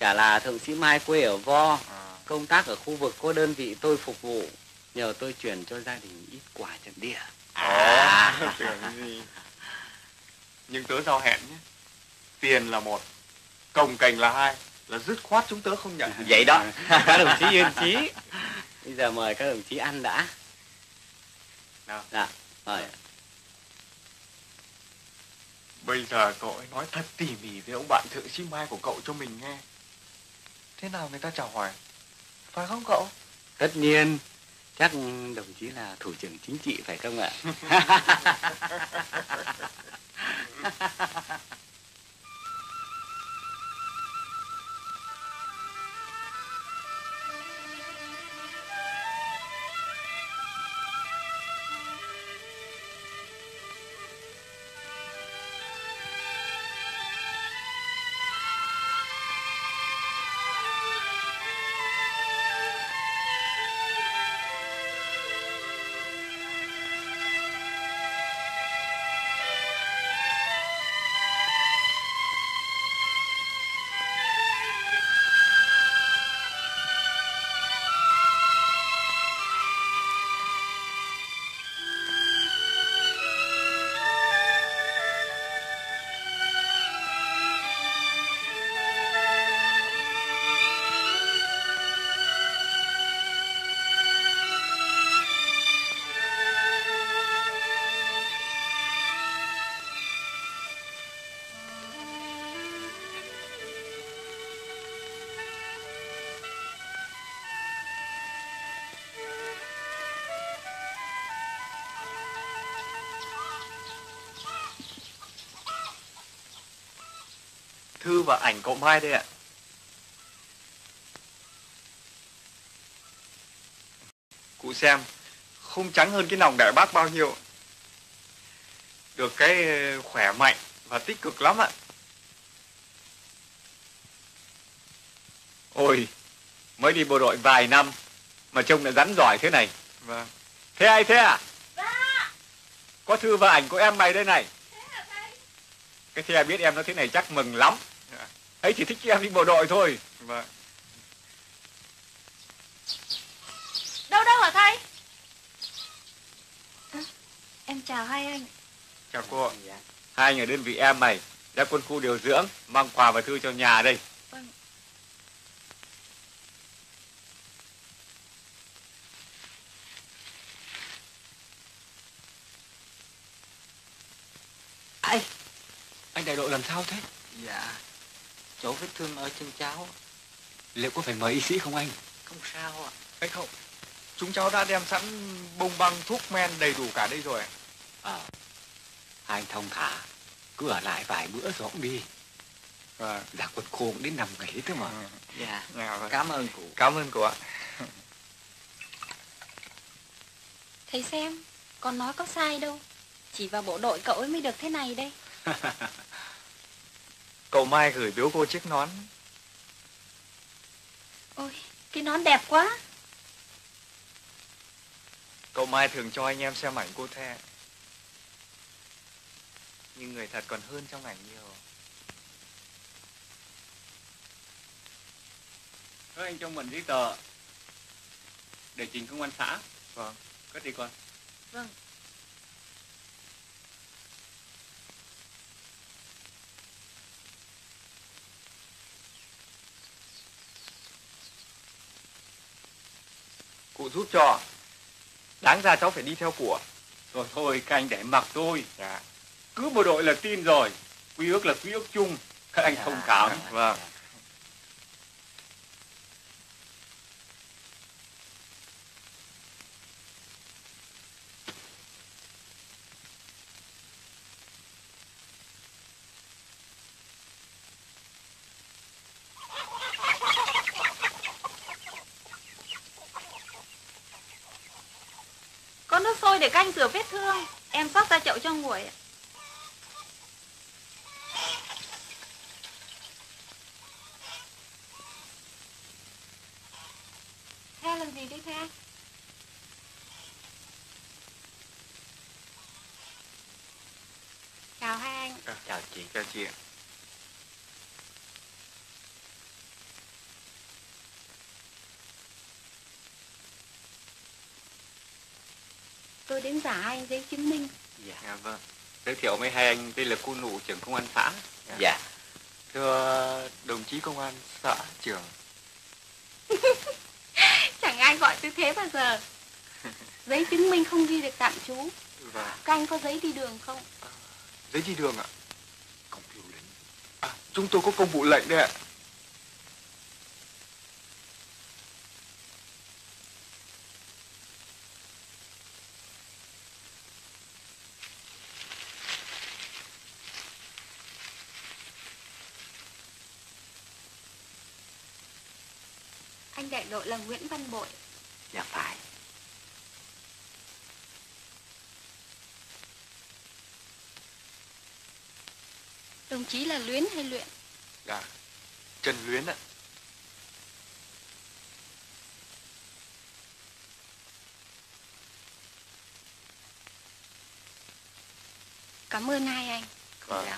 Chả là thượng sĩ Mai quê ở vo. Công tác ở khu vực có đơn vị tôi phục vụ. Nhờ tôi chuyển cho gia đình ít quả trận địa. À, tưởng gì Nhưng tớ giao hẹn nhé Tiền là một Cồng cành là hai Là dứt khoát chúng tớ không nhận Vậy đó các đồng chí yên chí. Bây giờ mời các đồng chí ăn đã. Nào. Dạ, mời. Bây giờ cậu ấy nói thật tỉ mỉ với ông bạn thượng sĩ Mai của cậu cho mình nghe Thế nào người ta chào hỏi Phải không cậu? Tất nhiên, chắc đồng chí là thủ trưởng chính trị phải không ạ? Thư và ảnh cậu Mai đây ạ. Cụ xem, không trắng hơn cái lòng đại bác bao nhiêu. Được cái ờ, khỏe mạnh và tích cực lắm ạ. Ôi, mới đi bộ đội vài năm mà trông lại rắn giỏi thế này. Vâng. Thế ai thế à? Có thư và ảnh của em mày đây này. Cái thế biết em nó thế này chắc mừng lắm. Ấy chỉ thích em đi bộ đội thôi. Vâng. Đâu đâu hả thầy? À, em chào hai anh. Chào cô. Hai người đơn vị em mày ra quân khu điều dưỡng mang quà và thư cho nhà đây. Ai? Anh đại đội làm sao thế? Chỗ vết thương ở chân cháu. Liệu có phải mời y sĩ không anh? Không sao ạ. Ấy không, chúng cháu đã đem sẵn bông băng thuốc men đầy đủ cả đây rồi. À, hai anh thông thả, cứ ở lại vài bữa rồi cũng đi. Ra quân khu cũng đến năm ngày thế mà. Dạ, Dạ, vâng. cảm ơn cụ. Cảm ơn cụ ạ. Thầy xem, con nói có sai đâu. Chỉ vào bộ đội cậu ấy mới được thế này đây. Cậu Mai gửi biếu cô chiếc nón. Ôi, cái nón đẹp quá. Cậu Mai thường cho anh em xem ảnh cô The. Nhưng người thật còn hơn trong ảnh nhiều. Thôi anh cho mượn giấy tờ để trình công an xã. Vâng. Cất đi con. Vâng. Cụ giúp cho. Đáng ra cháu phải đi theo của. Rồi thôi các anh để mặc tôi. Dạ. Cứ bộ đội là tin rồi. Quy ước là quy ước chung. Các anh thông cảm. Vâng. Có nước sôi để canh rửa vết thương. Em xóc ra chậu cho nguội. ạ. Theo làm gì đấy theo? Chào hai anh. Chào chị. Chào chị. Tôi đến giả hai anh giấy chứng minh. Dạ vâng. Giới thiệu với hai anh đây là cô nụ trưởng công an xã. Dạ. Thưa đồng chí công an xã trưởng. Chẳng ai gọi tôi thế bao giờ. Giấy chứng minh không ghi được tạm trú. Vâng. Các anh có giấy đi đường không? Giấy đi đường ạ? Công vụ lệnh. À, chúng tôi có công vụ lệnh đây ạ. Đội là Nguyễn Văn Bội. Dạ phải. Đồng chí là Luyến hay Luyện? Dạ. Trần Luyến ạ. Cảm ơn hai anh. Vâng.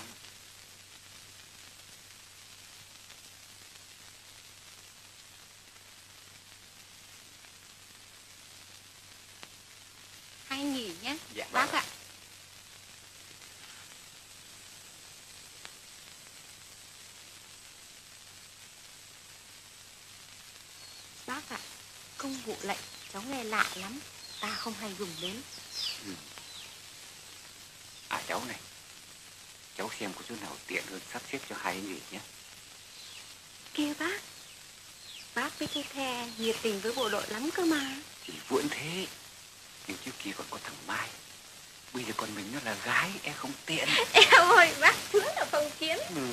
Hai anh nghỉ nhé. Dạ. Bác ạ. Bác ạ, công vụ lệnh cháu nghe lạ lắm. Ta không hay dùng đến. À cháu này. Cháu xem có chỗ nào tiện hơn sắp xếp cho hai anh nghỉ nhé. Kia bác. Bác với cái the nhiệt tình với bộ đội lắm cơ mà. Thì vẫn thế. Nhưng trước kia còn có thằng Mai. Bây giờ con mình nó là gái, em không tiện. Em ơi, bác cứ là phong kiến. Ừ.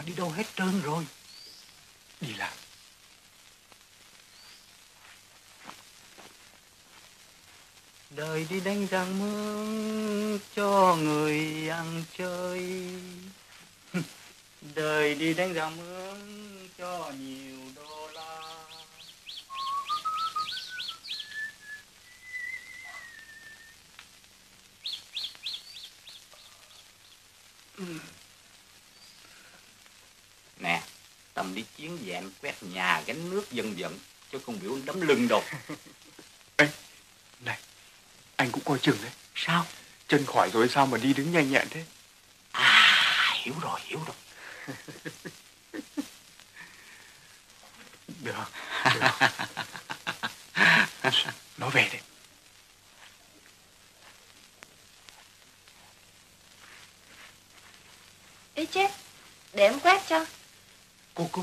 Họ đi đâu hết trơn rồi. Đi làm. Đời đi đánh răng mướn cho người ăn chơi. Đời đi đánh răng mướn cho nhiều Tâm đi chiến dạng quét nhà gánh nước dân vận, chứ không biểu đấm lưng đâu. Này, anh cũng coi chừng đấy. Sao? Chân khỏi rồi sao mà đi đứng nhanh nhẹn thế? À, hiểu rồi, hiểu rồi. Được. được. Nó về đấy. Ê chết, để em quét cho.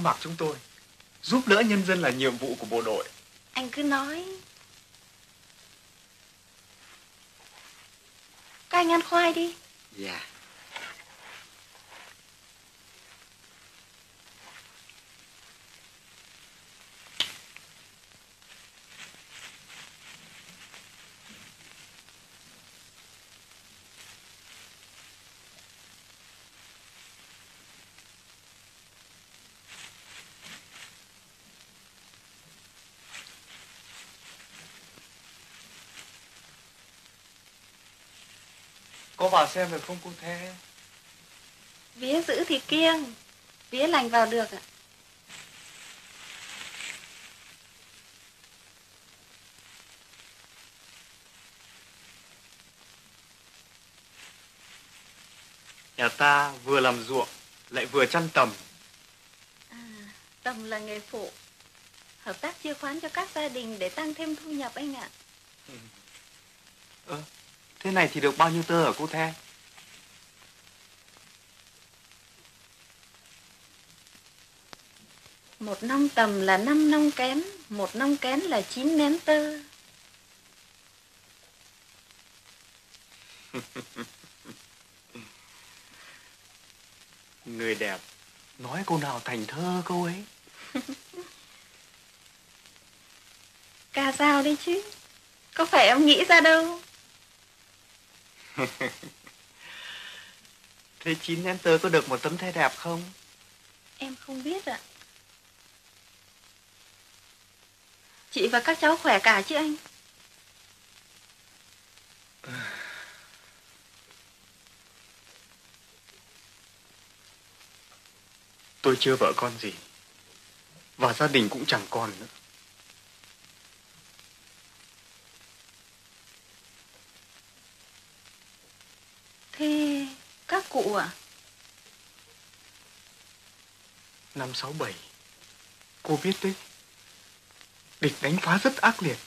Mặc chúng tôi. Giúp đỡ nhân dân là nhiệm vụ của bộ đội. Anh cứ nói. Các anh ăn khoai đi. Dạ. Có vào xem được không cô Thế? Vía giữ thì kiêng. Vía lành vào được ạ. Nhà ta vừa làm ruộng, lại vừa chăn tầm. Tầm là nghề phụ. Hợp tác chia khoán cho các gia đình để tăng thêm thu nhập anh ạ. Ơ, thế này thì được bao nhiêu tơ ở cô The? Một nông tầm là năm nông kén, một nông kén là chín nén tơ. Người đẹp, nói câu nào thành thơ câu ấy. Ca sao đấy chứ. Có phải em nghĩ ra đâu. Thế chín nén tơ có được một tấm thẻ đẹp không? Em không biết ạ. Chị và các cháu khỏe cả chứ anh? Tôi chưa vợ con gì. Và gia đình cũng chẳng còn nữa. Thế các cụ à? Năm sáu bảy Cô biết đấy Địch đánh phá rất ác liệt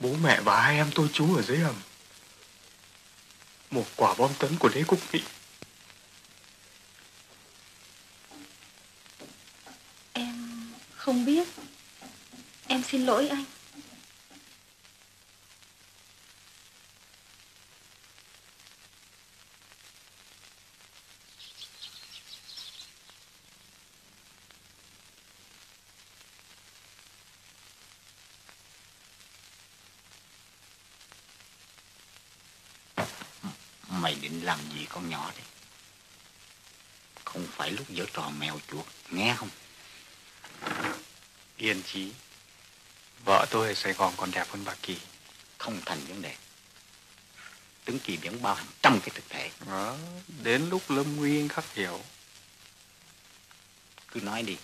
Bố mẹ và hai em tôi trú ở dưới hầm Một quả bom tấn của đế quốc Mỹ Em không biết. Em xin lỗi anh. Mày định làm gì con nhỏ đấy? Không phải lúc giở trò mèo chuột, nghe không? Yên chí Vợ tôi ở Sài Gòn còn đẹp hơn bà Kỳ Không thành vấn đề. Tướng Kỳ biển bao hàng trăm cái thực thể. Đó, Đến lúc lâm nguy anh khắc hiểu Cứ nói đi.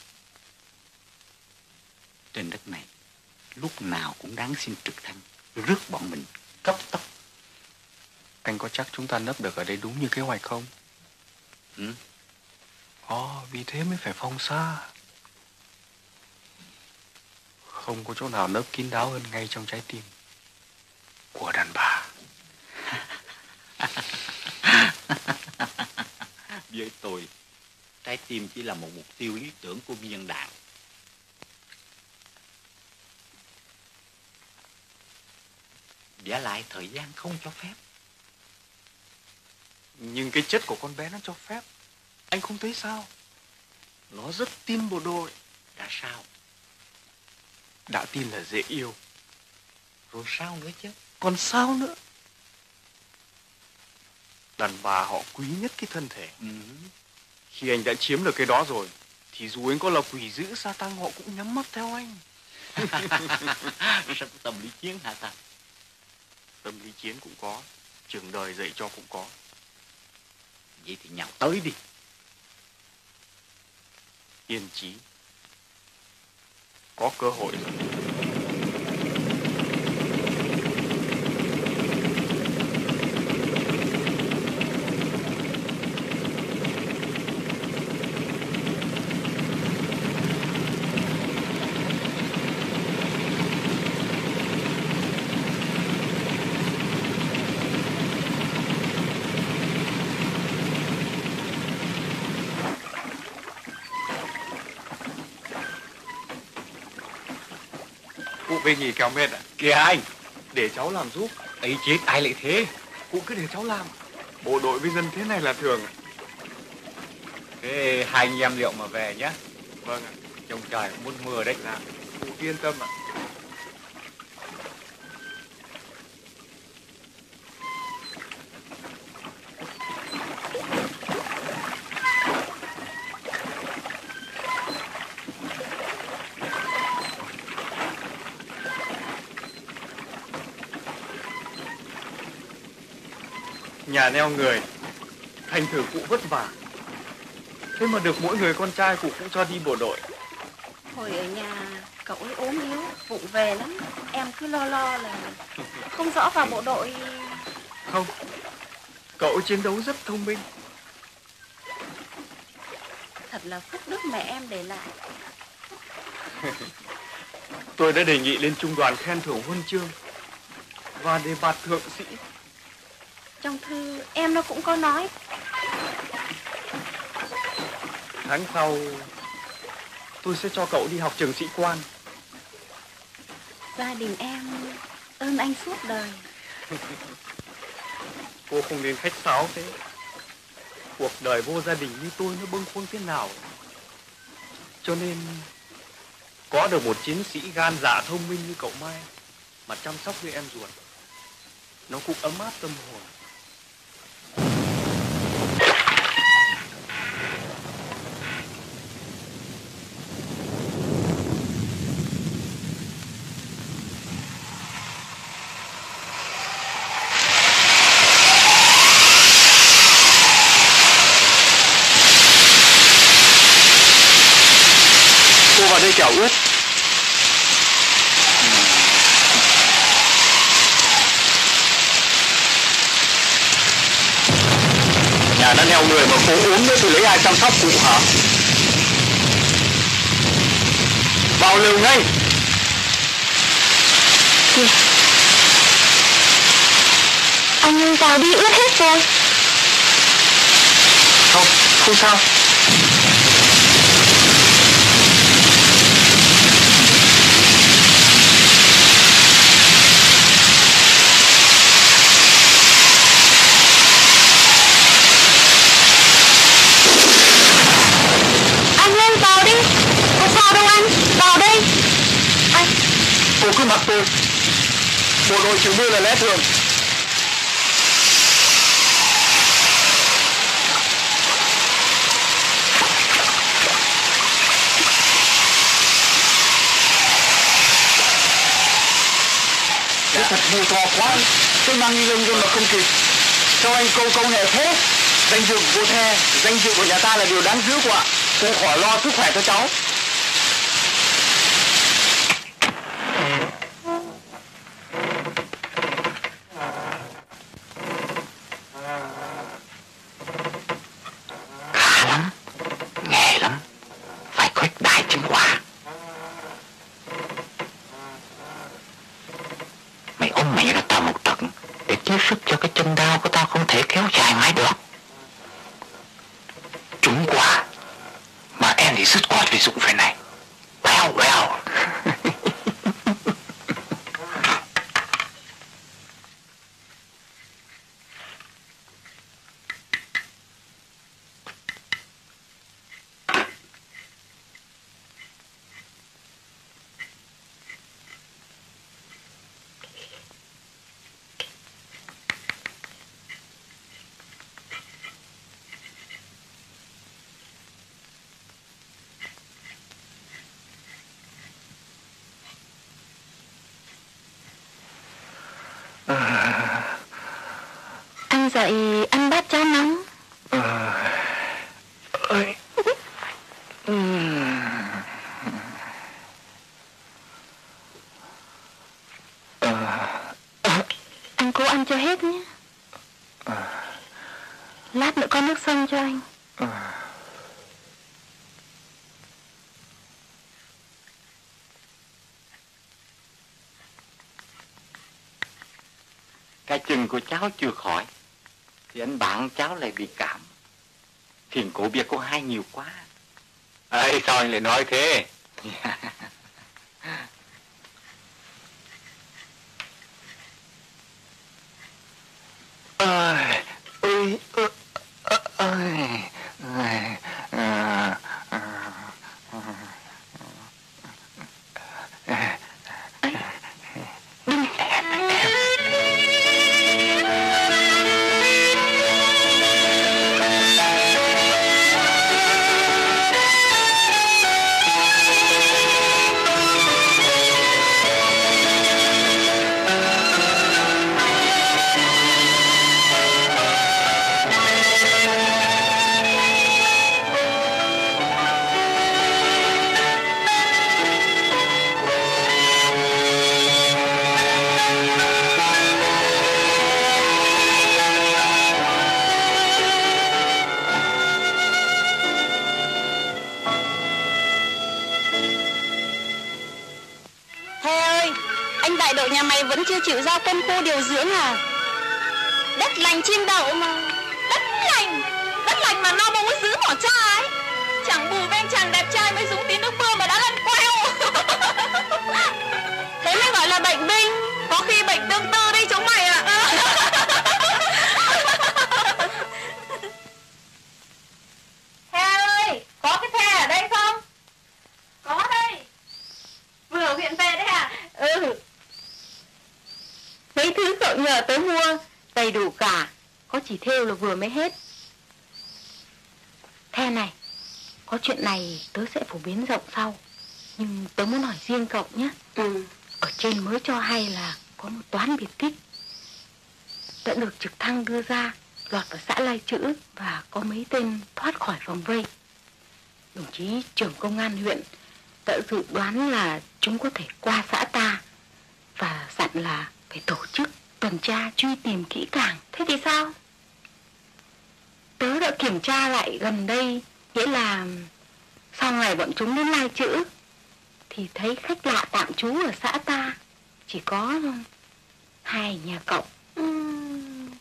Trên đất này, lúc nào cũng đáng xin trực thăng, rước bọn mình cấp tốc. Anh có chắc chúng ta nấp được ở đây đúng như kế hoạch không? Ừ. Ồ, vì thế mới phải phong xa Không có chỗ nào nấp kín đáo hơn ngay trong trái tim Của đàn bà Với tôi, trái tim chỉ là một mục tiêu lý tưởng của viên đạn. Giả lại thời gian không cho phép. Nhưng cái chất của con bé nó cho phép Anh không thấy sao? Nó rất tin bộ đội. Đã sao? Đã tin là dễ yêu. Rồi sao nữa chứ? Còn sao nữa? Đàn bà họ quý nhất cái thân thể. Ừ. Khi anh đã chiếm được cái đó rồi, thì dù anh có là quỷ dữ sa tăng họ cũng nhắm mắt theo anh. Sao tâm lý chiến hả ta? Tâm lý chiến cũng có, trường đời dạy cho cũng có. Vậy thì nhào tới đi. Yên chí. Có cơ hội rồi. Về nghỉ kéo mệt ạ. Kìa anh. Để cháu làm giúp. ấy chết, ai lại thế? Cụ cứ để cháu làm. Bộ đội với dân thế này là thường. Thế hai anh em liệu mà về nhá Vâng ạ. Trông trời muốn mưa đấy. Dạ. Cụ yên tâm ạ. Nhà neo người, thành thử cụ vất vả. Thế mà được mỗi người con trai cụ cũng cho đi bộ đội. Hồi ở nhà cậu ấy ốm yếu, vụng về lắm. Em cứ lo lo là không rõ vào bộ đội. Không, cậu chiến đấu rất thông minh. Thật là phúc đức mẹ em để lại. Tôi đã đề nghị lên trung đoàn khen thưởng huân chương và đề bạt thượng sĩ. Trong thư em nó cũng có nói. Tháng sau tôi sẽ cho cậu đi học trường sĩ quan. Gia đình em ơn anh suốt đời. Cô không nên khách sáo thế. Cuộc đời vô gia đình như tôi nó bâng khuâng thế nào. Cho nên có được một chiến sĩ gan dạ thông minh như cậu Mai mà chăm sóc như em ruột. Nó cũng ấm áp tâm hồn. Cô vào đây kẻo ướt. Neo người mà cô ốm nữa thì lấy ai chăm sóc cụ hả? Vào lều ngay. Anh vào đi ướt hết rồi Không, không sao. Anh lên vào đi Có sao đâu anh Vào đây Anh Cô cứ mặc tôi. Bộ đội mưa là lẽ thường. Cái thật mù to quá. Tôi mang đi nhưng mà không kịp. cho anh câu câu này thế? Danh dự của cô The, danh dự của nhà ta là điều đáng giữ của ạ. tôi khỏi lo sức khỏe cho cháu. Nghề lắm. Phải khuếch đại chứng quả. Mày ôm mẹ ra tao một trận để chiếu sức cho cái chân đau của tao không thể kéo dài mãi được. Trúng quả. Mà em thì dứt khoát vì dụng về này. Well, well. Vậy ăn bát cháo nóng. Ờ, ơi. Ừm. Ờ, Anh cố ăn cho hết nhé. Lát nữa có nước sông cho anh. Ờ. Cái chân của cháu chưa khỏi Thì anh bạn cháu lại bị cảm. Thiền cổ việc của hai nhiều quá. Ấy sao anh lại nói thế? ơi Chữ Và có mấy tên thoát khỏi vòng vây Đồng chí trưởng công an huyện đã dự đoán là chúng có thể qua xã ta và dặn là phải tổ chức tuần tra truy tìm kỹ càng. Thế thì sao? Tớ đã kiểm tra lại gần đây, nghĩa là sau ngày bọn chúng đến lai chữ thì thấy khách lạ tạm trú ở xã ta chỉ có hai nhà cậu.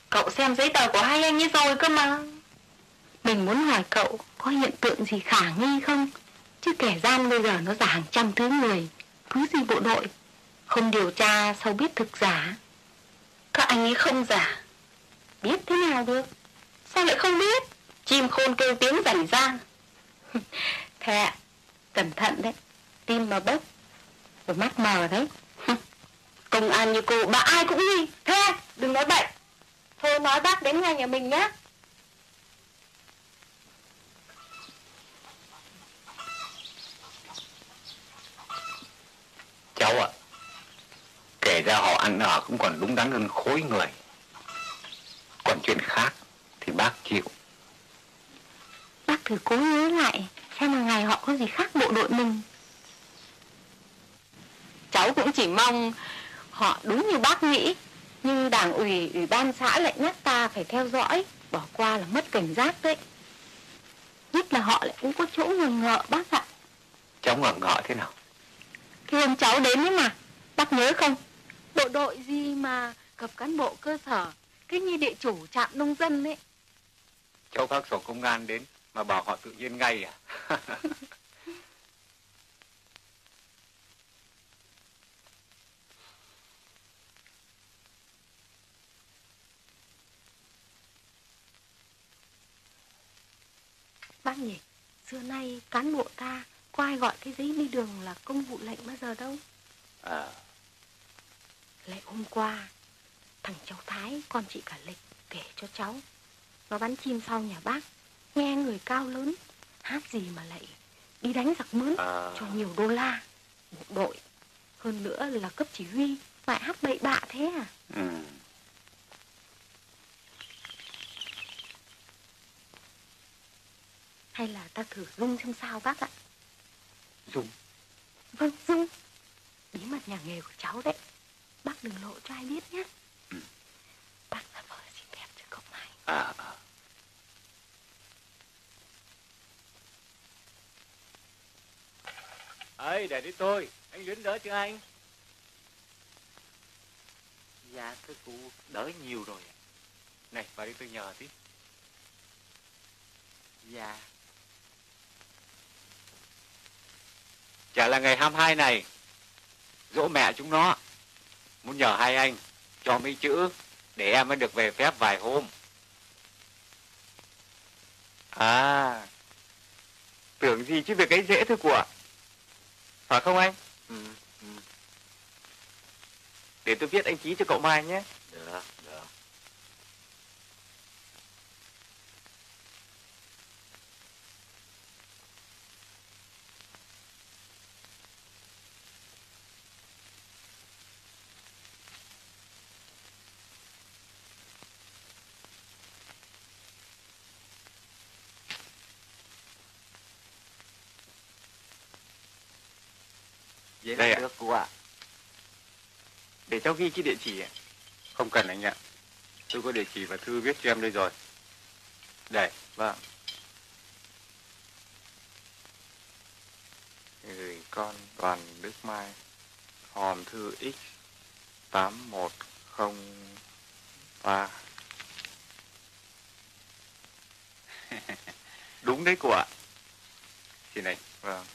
Cậu xem giấy tờ của hai anh ấy rồi cơ mà. Mình muốn hỏi cậu, có hiện tượng gì khả nghi không? Chứ kẻ gian bây giờ nó giả hàng trăm thứ người, Cứ gì bộ đội? Không điều tra, sao biết thực giả? Các anh ấy không giả. Biết thế nào được? Sao lại không biết? Chim khôn kêu tiếng rảnh rang. Thế ạ Cẩn thận đấy. Tim mà bốc. Rồi mắt mờ đấy. Công an như cô, Bà ai cũng nghi. Thế đừng nói bậy. Thôi nói bác đến ngay nhà mình nhé cháu ạ kể ra họ ăn ở cũng còn đúng đắn hơn khối người. Còn chuyện khác thì bác chịu. Bác thử cố nhớ lại Xem là ngày họ có gì khác bộ đội mình. Cháu cũng chỉ mong Họ đúng như bác nghĩ Nhưng đảng ủy, ủy ban xã lại nhắc ta phải theo dõi Bỏ qua là mất cảnh giác đấy. Nhất là họ lại cũng có chỗ ngờ ngợ bác ạ. Cháu ngờ ngợ thế nào? Khi hôm cháu đến ấy mà Bác nhớ không? Bộ đội gì mà gặp cán bộ cơ sở Cứ như địa chủ trạm nông dân ấy. Cháu phát sổ công an đến mà bảo họ tự nhiên ngay à nhỉ? Xưa nay cán bộ ta Có ai gọi cái giấy đi đường là công vụ lệnh bao giờ đâu? À, Lại hôm qua Thằng cháu Thái con chị cả lịch Kể cho cháu. Nó bắn chim sau nhà bác Nghe người cao lớn Hát gì mà lại đi đánh giặc mướn À. Cho nhiều đô la Bộ đội. Hơn nữa là cấp chỉ huy Lại hát bậy bạ thế à? Ừ. Hay là ta thử Dung xem sao bác ạ? Dung? Vâng, Dung. Bí mật nhà nghề của cháu đấy. Bác đừng lộ cho ai biết nhé. Ừ. Bác là vợ xin phép cho cậu Mai. À, à. ấy để đi tôi anh luyến đỡ chứ anh dạ thưa cụ đỡ nhiều rồi này bà đi tôi nhờ tí dạ chả là ngày 22 này dỗ mẹ chúng nó. Muốn nhờ hai anh cho mấy chữ để em mới được về phép vài hôm. À tưởng gì chứ việc ấy dễ thôi của. Phải không anh? Ừ, ừ. để tôi viết anh ký cho cậu mai nhé. Được, được. Vậy Đây là ạ. được cụ ạ. Để cháu ghi cái địa chỉ ạ. Không cần anh ạ. Tôi có địa chỉ và thư viết cho em đây rồi. để Vâng. gửi con Đoàn Đức Mai, hòm thư X 8103. Đúng đấy cô ạ. Xin anh. Vâng.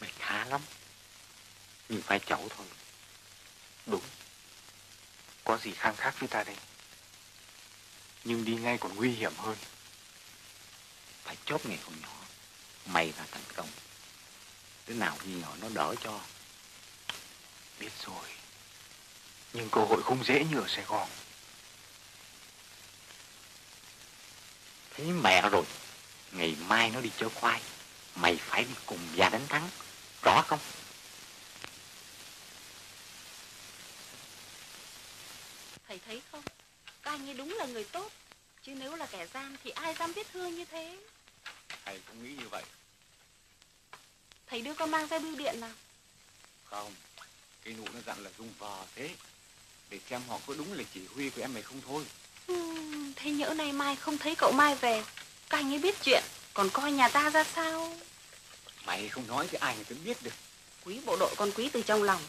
Mày khá lắm. Nhưng phải cháu thôi. Đúng. Có gì khang khác với ta đây. Nhưng đi ngay còn nguy hiểm hơn. Phải chốt ngày con nhỏ. Mày là thành công. Đứa nào nghi ngờ nó đỡ cho. Biết rồi. Nhưng cơ hội không dễ như ở Sài Gòn. Thấy mẹ rồi. Ngày mai nó đi chơi khoai. Mày phải đi cùng và đánh thắng. Rõ không? Thầy thấy không? Các anh ấy đúng là người tốt. Chứ nếu là kẻ gian thì ai dám viết thư như thế? Thầy cũng nghĩ như vậy. Thầy đưa con mang ra bưu điện nào. Không. Cái nụ nó dặn là dùng vò thế. Để xem họ có đúng là chỉ huy của em mày không thôi. Ừm, thế nhỡ nay mai không thấy cậu Mai về. Các anh ấy biết chuyện. Còn coi nhà ta ra sao? Mày không nói thì ai người ta biết được. Quý bộ đội con quý từ trong lòng.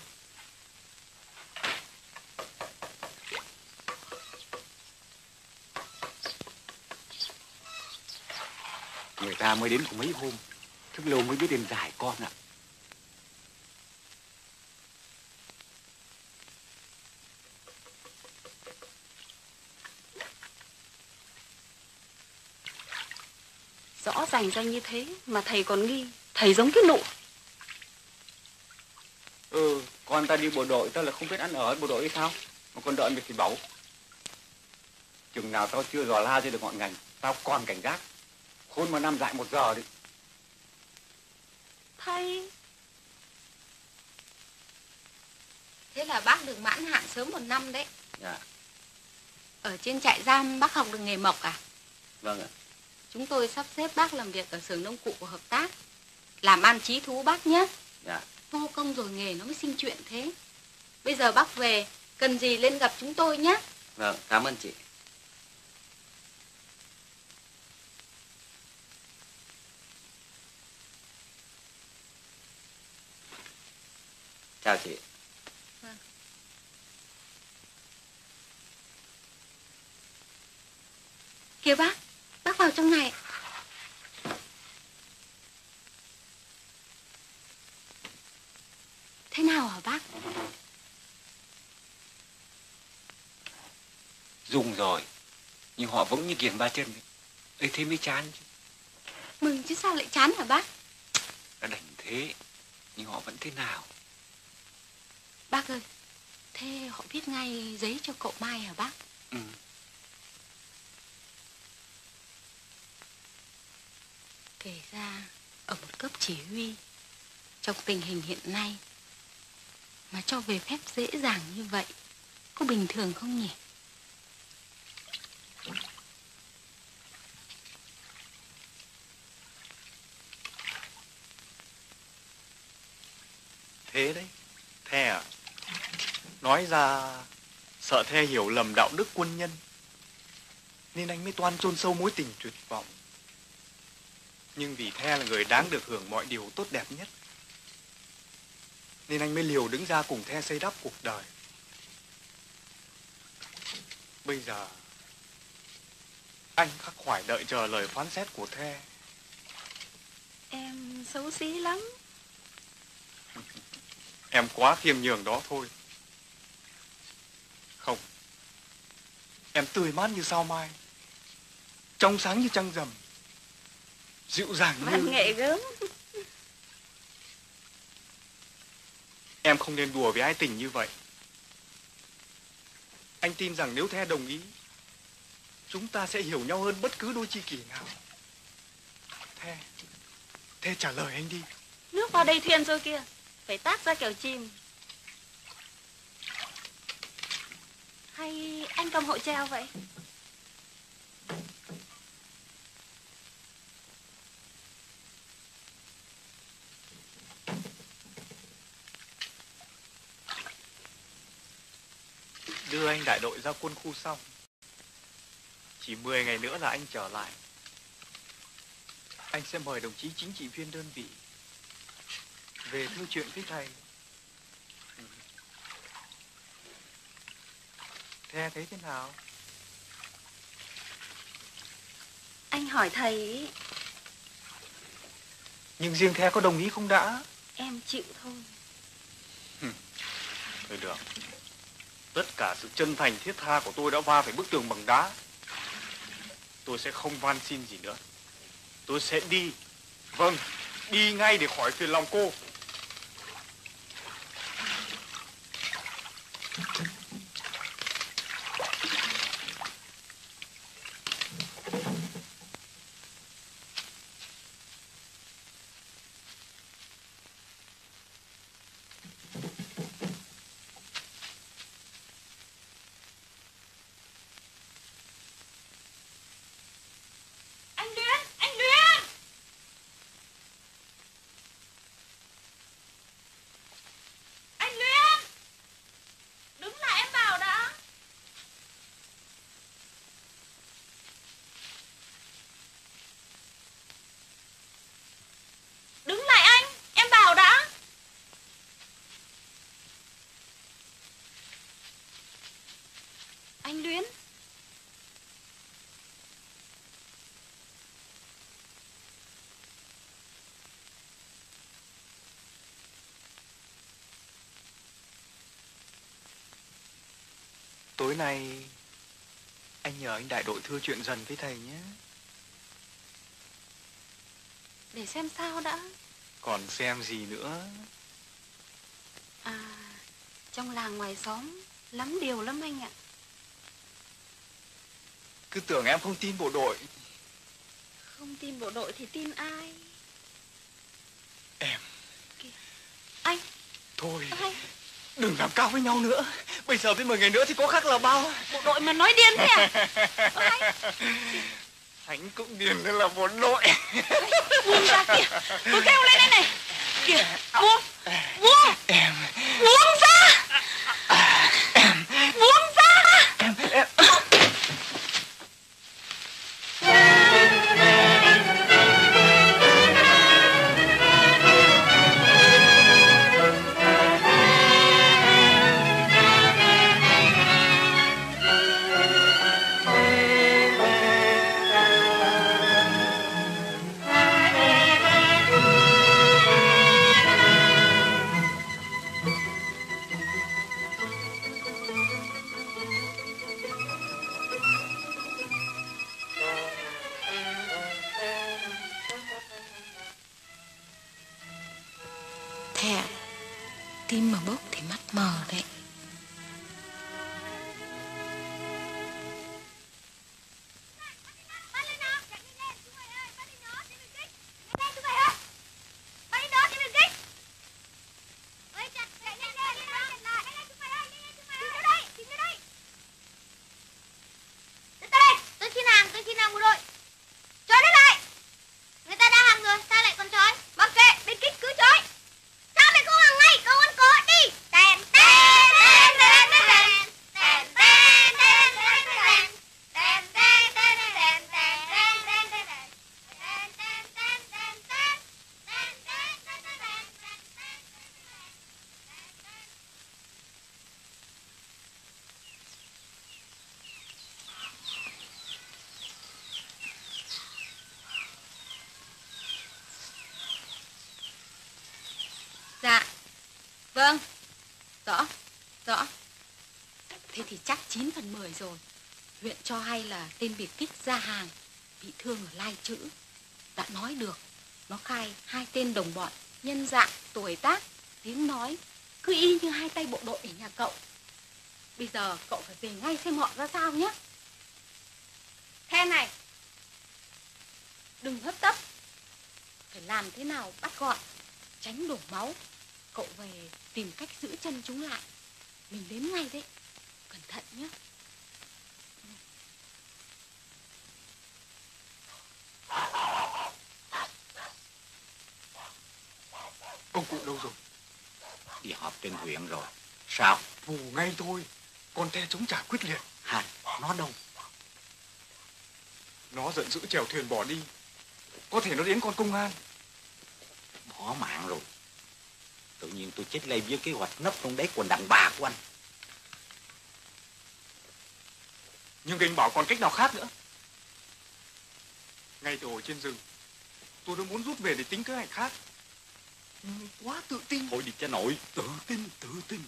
Người ta mới đến có mấy hôm. Thức lâu mới biết đêm dài con ạ. Rõ ràng ra như thế mà thầy còn nghi. Thầy giống cái nụ. Ừ, con ta đi bộ đội, tao là không biết ăn ở bộ đội hay sao? Mà con đợi mày thì bảo. Chừng nào tao chưa dò la ra được ngọn ngành, tao còn cảnh giác. Khôn mà năm dại một giờ đi. Thầy. Thế là bác được mãn hạn sớm một năm đấy. Dạ. Ở trên trại giam bác học được nghề mộc à? Vâng ạ. Chúng tôi sắp xếp bác làm việc ở xưởng nông cụ của hợp tác. Làm ăn trí thú bác nhé. Dạ. Vô công rồi nghề nó mới sinh chuyện thế. Bây giờ bác về, cần gì lên gặp chúng tôi nhé. Vâng, cảm ơn chị. Chào chị. Kìa bác, bác vào trong này. Thế nào hả bác? Dùng rồi. Nhưng họ vẫn như kiềng ba chân. ấy. Ấy thế mới chán chứ. Mừng chứ sao lại chán hả bác? Đã đành thế. Nhưng họ vẫn thế nào? Bác ơi, thế họ viết ngay giấy cho cậu Mai hả bác? Ừ. Kể ra ở một cấp chỉ huy trong tình hình hiện nay mà cho về phép dễ dàng như vậy có bình thường không nhỉ? Thế đấy, The à? Nói ra sợ The hiểu lầm đạo đức quân nhân Nên anh mới toan chôn sâu mối tình tuyệt vọng. Nhưng vì The là người đáng được hưởng mọi điều tốt đẹp nhất. Nên anh mới liều đứng ra cùng The xây đắp cuộc đời. Bây giờ Anh khắc khoải đợi chờ lời phán xét của The. Em xấu xí lắm. Em quá khiêm nhường đó thôi Không Em tươi mát như sao mai. Trong sáng như trăng rằm. Dịu dàng Văn như nghệ gớm. Em không nên đùa với ai tình như vậy. Anh tin rằng nếu The đồng ý Chúng ta sẽ hiểu nhau hơn bất cứ đôi chi kỷ nào. The The trả lời anh đi. Nước vào đầy thuyền rồi kìa. Phải tác ra kiểu chim Hay anh cầm hộ treo vậy? Đưa anh đại đội ra quân khu xong Chỉ 10 ngày nữa là anh trở lại. Anh sẽ mời đồng chí chính trị viên đơn vị Về thư chuyện với thầy. The thấy thế nào? Anh hỏi thầy Nhưng riêng The có đồng ý không đã? Em chịu thôi. Thôi được. Tất cả sự chân thành thiết tha của tôi đã va phải bức tường bằng đá. Tôi sẽ không van xin gì nữa. Tôi sẽ đi. Vâng, đi ngay để khỏi phiền lòng cô Anh Luyến, anh Luyến Anh Luyến Đứng lại em bảo đã Đứng lại anh, em bảo đã Luyến. Tối nay Anh nhờ anh đại đội thưa chuyện dần với thầy nhé. Để xem sao đã. Còn xem gì nữa? À, trong làng ngoài xóm lắm điều lắm anh ạ. Cứ tưởng em không tin bộ đội. Không tin bộ đội thì tin ai? Em. Kìa. Anh. Thôi. Anh. Đừng làm cao với nhau nữa. Bây giờ với 10 ngày nữa thì có khác là bao. Bộ đội mà nói điên thế à? Anh cũng điên nên là bộ đội. Buông ra kìa. Tôi kêu lên đây này. Kìa. Buông. Buông. Em. Buông khi nào một đội 9 phần 10 rồi. Huyện cho hay là tên biệt kích ra hàng, bị thương ở lai chữ. Đã nói được, nó khai hai tên đồng bọn, nhân dạng, tuổi tác, tiếng nói, cứ y như hai tay bộ đội ở nhà cậu. Bây giờ cậu phải về ngay xem họ ra sao nhé. Thế này, đừng hấp tấp. Phải làm thế nào bắt gọn, tránh đổ máu. Cậu về tìm cách giữ chân chúng lại. Mình đến ngay đấy. Cẩn thận nhé. Ông cụ đâu rồi? Đi họp trên huyện rồi. Sao? Vù ngay thôi. Con te chống trả quyết liệt. Hả? Nó đâu? Nó giận dữ chèo thuyền bỏ đi. Có thể nó đến con công an. Bỏ mạng rồi. Tự nhiên tôi chết lây với kế hoạch nấp trong đáy quần đàn bà của anh. Nhưng anh bảo còn cách nào khác nữa. Ngay từ hồi trên rừng, tôi đã muốn rút về để tính kế hoạch khác. Nhưng quá tự tin. Thôi đi cha nội. Tự tin, tự tin.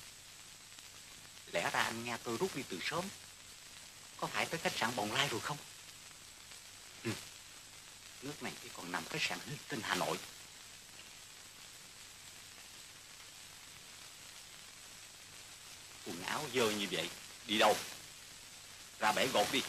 Lẽ ra anh nghe tôi rút đi từ sớm. Có phải tới khách sạn Bồng Lai rồi không? Ừ. Nước này chỉ còn nằm khách sạn Tinh Hà Nội. Quần áo dơ như vậy, đi đâu? Ra bể gột đi.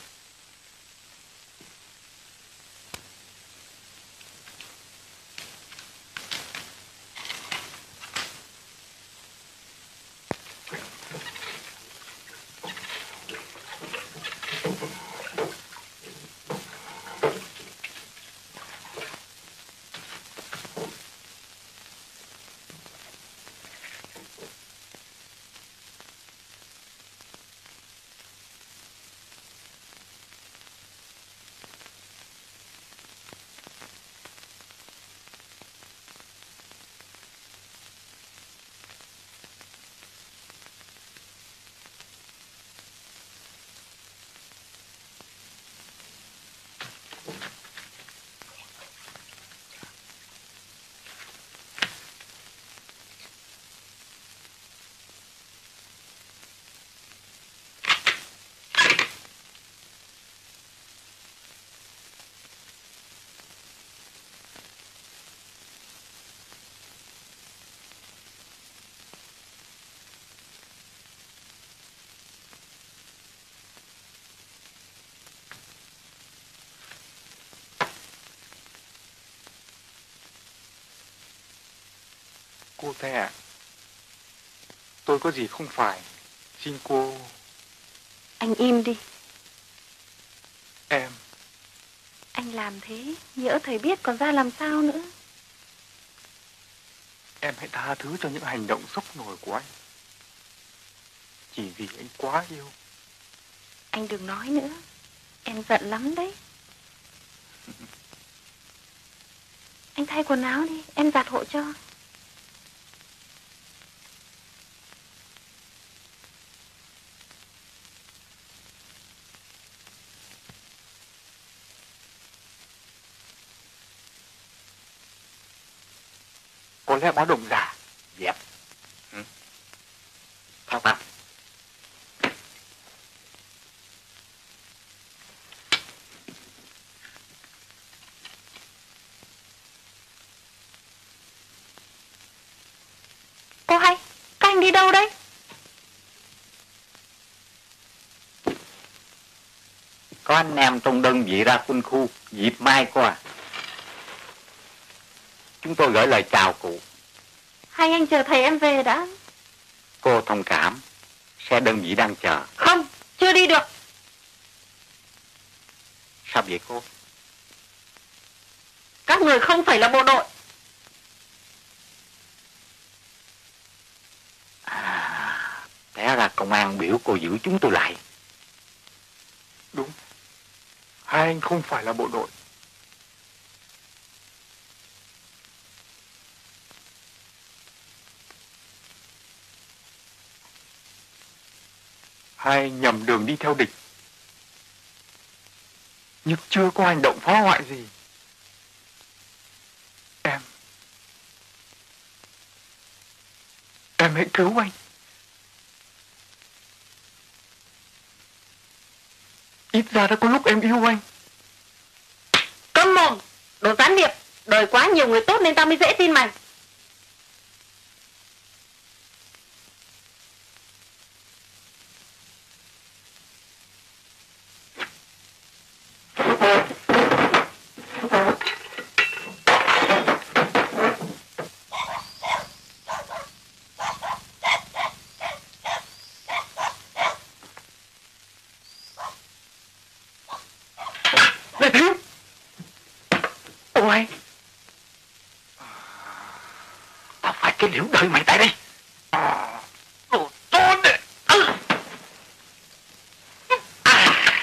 Cô Te ạ, tôi có gì không phải. Xin cô... Anh im đi. Em, Anh làm thế, nhỡ thầy biết còn ra làm sao nữa. em hãy tha thứ cho những hành động sốc nổi của anh. Chỉ vì anh quá yêu. Anh đừng nói nữa. Em giận lắm đấy. Anh thay quần áo đi, em giặt hộ cho. Lẽ báo động giả. Dẹp. Ừ. Theo tao. Cô hay, các anh đi đâu đấy? Có anh em trong đơn vị ra quân khu, dịp mai qua. Chúng tôi gửi lời chào cụ. Hay anh chờ thầy em về đã. Cô thông cảm. Xe đơn vị đang chờ. Không, chưa đi được. Sao vậy cô? Các người không phải là bộ đội. Té ra công an biểu cô giữ chúng tôi lại. Đúng. Hai anh không phải là bộ đội. Hay nhầm đường đi theo địch. Nhưng chưa có hành động phá hoại gì. Em hãy cứu anh. Ít ra đã có lúc em yêu anh. Câm mồm, đồ gián điệp. Đời quá nhiều người tốt nên tao mới dễ tin mày. Lê Thiếu! Ôi! Tao phải cái liễu đời mày tại đây. Đồ trốn đấy! Ừ. À.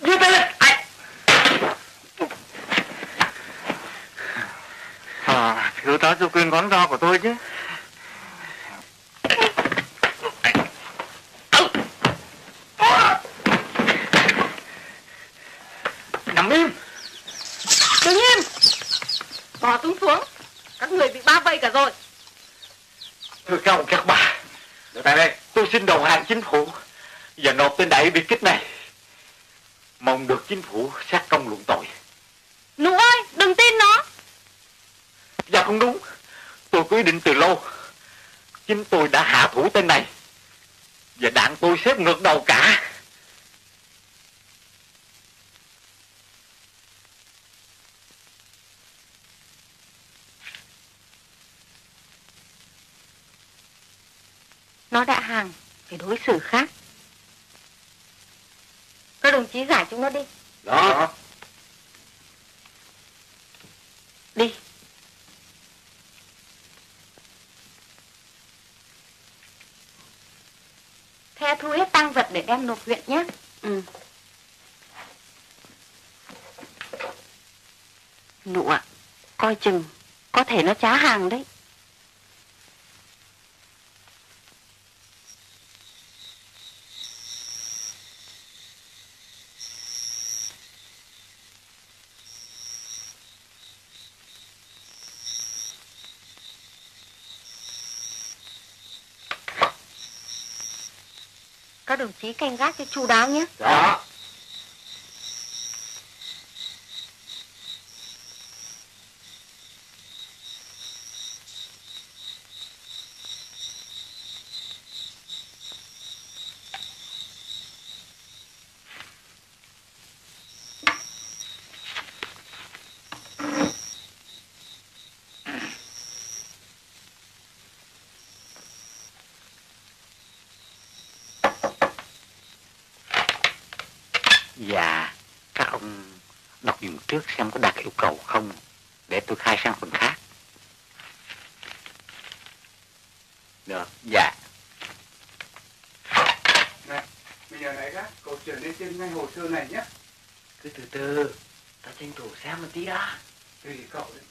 Đưa tay lên! Ai? À, thiếu tá cho quên ngón dao của tôi chứ. Nằm im! Đứng im! Bỏ súng xuống. Các người bị bao vây cả rồi. Thưa các ông các bà, tại đây tôi xin đầu hàng chính phủ và nộp tên đại biệt kích này. Mong được chính phủ xét công luận tội. Nụ ơi, đừng tin nó. Dạ không đúng, tôi quyết định từ lâu. Chính tôi đã hạ thủ tên này. Và đạn tôi xếp ngược đầu cả. Nó đã hàng, phải đối xử khác. Các đồng chí giải chúng nó đi. Đó. Đi. Thế thu hết tăng vật để đem nộp huyện nhé. Ừ. Nụ ạ, coi chừng, có thể nó trá hàng đấy. Đồng chí canh gác cho chu đáo nhé. Đó. Dạ, các ông đọc dùm trước xem có đạt yêu cầu không để tôi khai sang phần khác. Được, dạ. Này, bây giờ này các cậu chuyển lên trên ngay hồ sơ này nhé. Cứ từ từ, ta tranh thủ xem một tí đã. Tùy cậu đấy.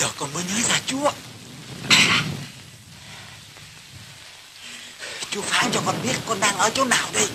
Giờ con mới nhớ ra Chúa. chú phán cho con biết con đang ở chỗ nào đây.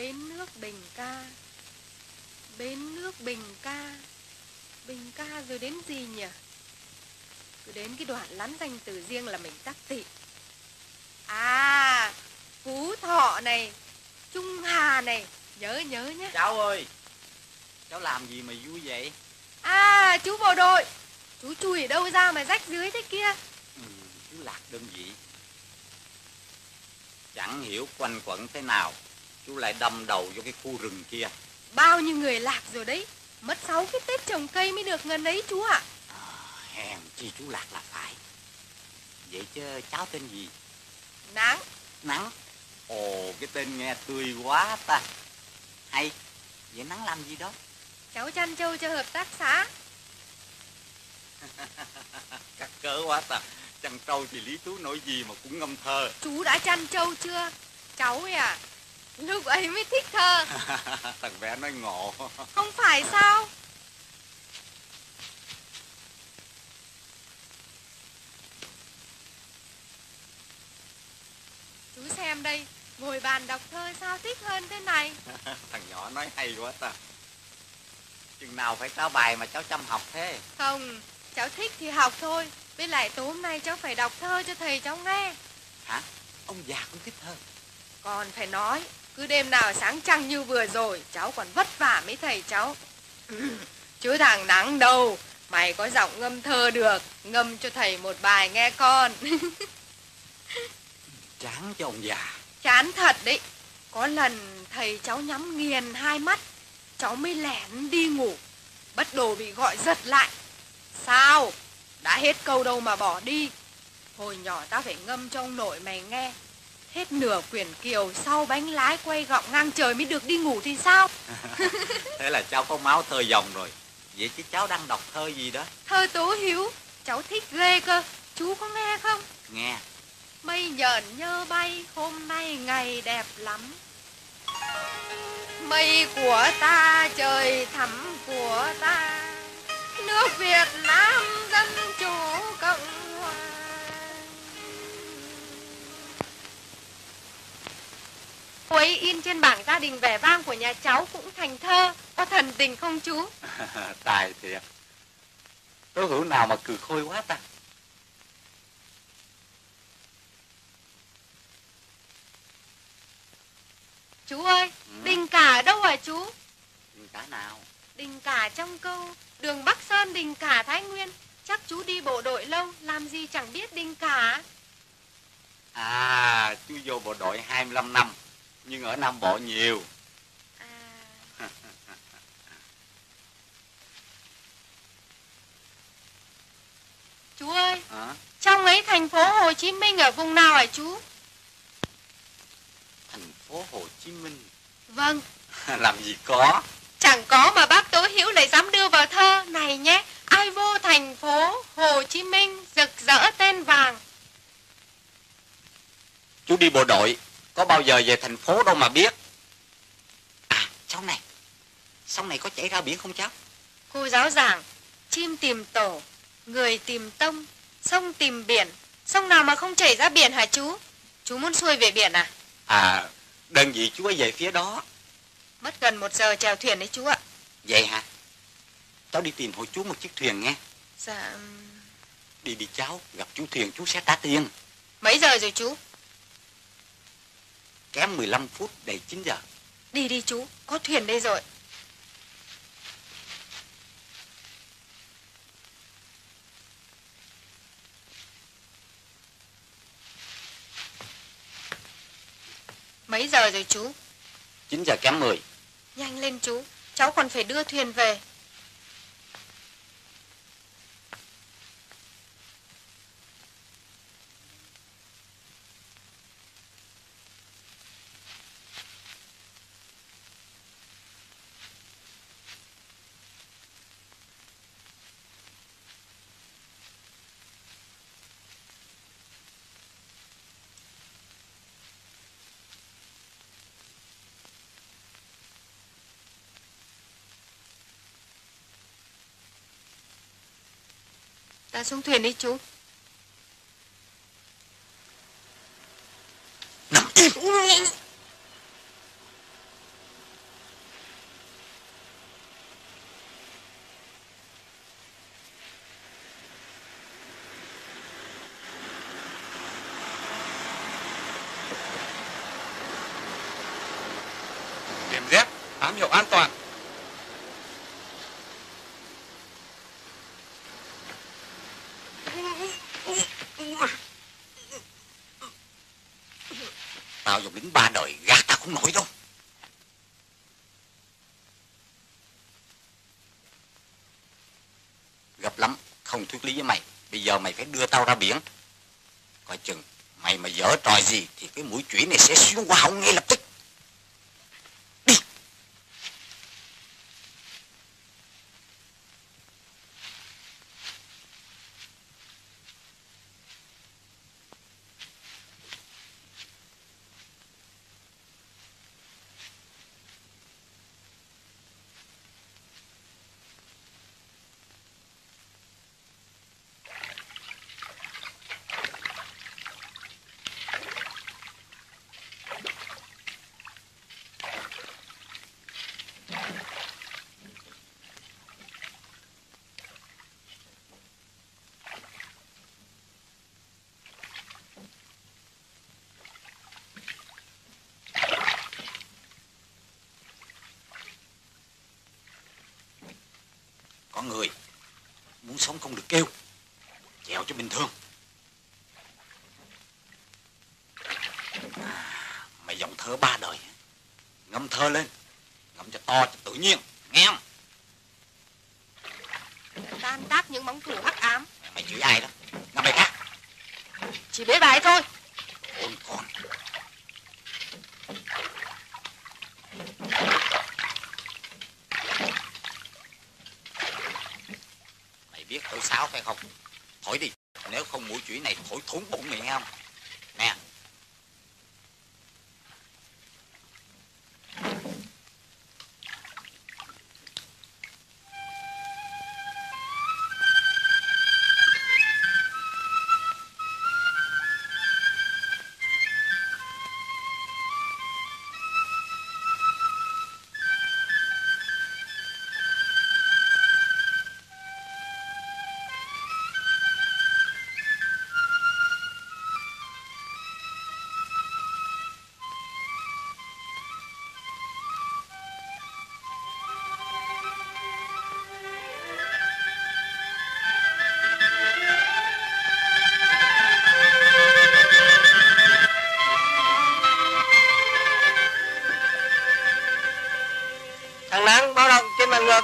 Bến nước Bình Ca Bến nước Bình Ca Bình Ca rồi đến gì nhỉ? Cứ đến cái đoạn lắn danh từ riêng là mình tắc tị À Phú Thọ này Trung Hà này Nhớ nhớ nhé Cháu ơi, cháu làm gì mà vui vậy? À chú bộ đội Chú chui ở đâu ra mà rách dưới thế kia Ừ, chú lạc đơn vị. Chẳng hiểu quanh quẩn thế nào, chú lại đâm đầu vô cái khu rừng kia. Bao nhiêu người lạc rồi đấy Mất sáu cái Tết trồng cây mới được ngân ấy chú ạ Hèn chi chú lạc là phải. Vậy chứ cháu tên gì? Nắng Nắng. Ồ, cái tên nghe tươi quá ta. Hay, vậy Nắng làm gì đó? Cháu chăn trâu cho hợp tác xã Cắt cỡ quá ta. Chăn trâu thì Lý Tú nói gì mà cũng ngâm thơ. Chú đã chăn trâu chưa Cháu ấy à Lúc ấy mới thích thơ Thằng bé nói ngộ. Không phải sao Chú xem đây Ngồi bàn đọc thơ sao thích hơn thế này Thằng nhỏ nói hay quá ta. Chừng nào phải trao bài mà cháu chăm học thế? Không Cháu thích thì học thôi Với lại tối hôm nay cháu phải đọc thơ cho thầy cháu nghe Hả? Ông già cũng thích thơ. Còn phải nói Cứ đêm nào sáng trăng như vừa rồi Cháu còn vất vả mấy thầy cháu. Chứ thằng nắng đâu Mày có giọng ngâm thơ được Ngâm cho thầy một bài nghe con. Chán cho ông già. Chán thật đấy. Có lần thầy cháu nhắm nghiền hai mắt Cháu mới lẻn đi ngủ. Bất đồ bị gọi giật lại. Sao? Đã hết câu đâu mà bỏ đi. Hồi nhỏ tao phải ngâm cho ông nội mày nghe Hết nửa quyển kiều Sau bánh lái quay gọng ngang trời mới được đi ngủ thì sao Thế là cháu có máu thơ dòng rồi. Vậy chứ cháu đang đọc thơ gì đó? Thơ tố hiếu Cháu thích ghê cơ Chú có nghe không Nghe. Mây nhờn nhơ bay Hôm nay ngày đẹp lắm Mây của ta trời thẳm của ta Nước Việt Nam dân chủ cộng Cô ấy in trên bảng gia đình vẻ vang của nhà cháu cũng thành thơ Có thần tình không chú Tài thiệt. Tố hữu nào mà cười khôi quá ta. Chú ơi Đình cả ở đâu hả chú Cả nào? Đình cả trong câu Đường Bắc Sơn đình cả Thái Nguyên Chắc chú đi bộ đội lâu Làm gì chẳng biết đình cả À, chú vô bộ đội 25 năm. Nhưng ở Nam Bộ nhiều. Chú ơi Hả? Trong ấy thành phố Hồ Chí Minh ở vùng nào hả chú Thành phố Hồ Chí Minh. Vâng Làm gì có. Chẳng có mà bác Tố Hữu lại dám đưa vào thơ Này nhé Ai vô thành phố Hồ Chí Minh Rực rỡ tên vàng Chú đi bộ đội. Có bao giờ về thành phố đâu mà biết. À, Sau này, sông này có chảy ra biển không cháu? Cô giáo giảng, chim tìm tổ, người tìm tông, sông tìm biển. Sông nào mà không chảy ra biển hả chú? Chú muốn xuôi về biển à? À, đơn vị chú ấy về phía đó. Mất gần một giờ chèo thuyền đấy chú ạ. Vậy hả? Cháu đi tìm hộ chú một chiếc thuyền nghe. Dạ, Đi đi cháu, gặp chú thuyền chú sẽ trả tiền. mấy giờ rồi chú? Kém 15 phút đầy 9 giờ. Đi đi chú, có thuyền đây rồi. Mấy giờ rồi chú? 9 giờ kém 10. Nhanh lên chú, cháu còn phải đưa thuyền về. Ta xuống thuyền đi chú. Điểm dép, ám hiệu an toàn. Tao dùng lính ba đời gạt tao không nổi đâu. Gấp lắm, không thuyết lý với mày. Bây giờ mày phải đưa tao ra biển. Coi chừng, mày mà dở trò gì thì cái mũi chủy này sẽ xuyên qua họng ngay lập tức. Có người muốn sống không được kêu. Chèo cho bình thường. Mày giọng thơ ba đời. Ngâm thơ lên. Ngâm cho to cho tự nhiên. Nghe không? Tan tác những bóng thủ hắc ám. Mày chửi ai đó? Ngâm bài khác. Chỉ biết bài thôi.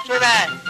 Trên bàn ngược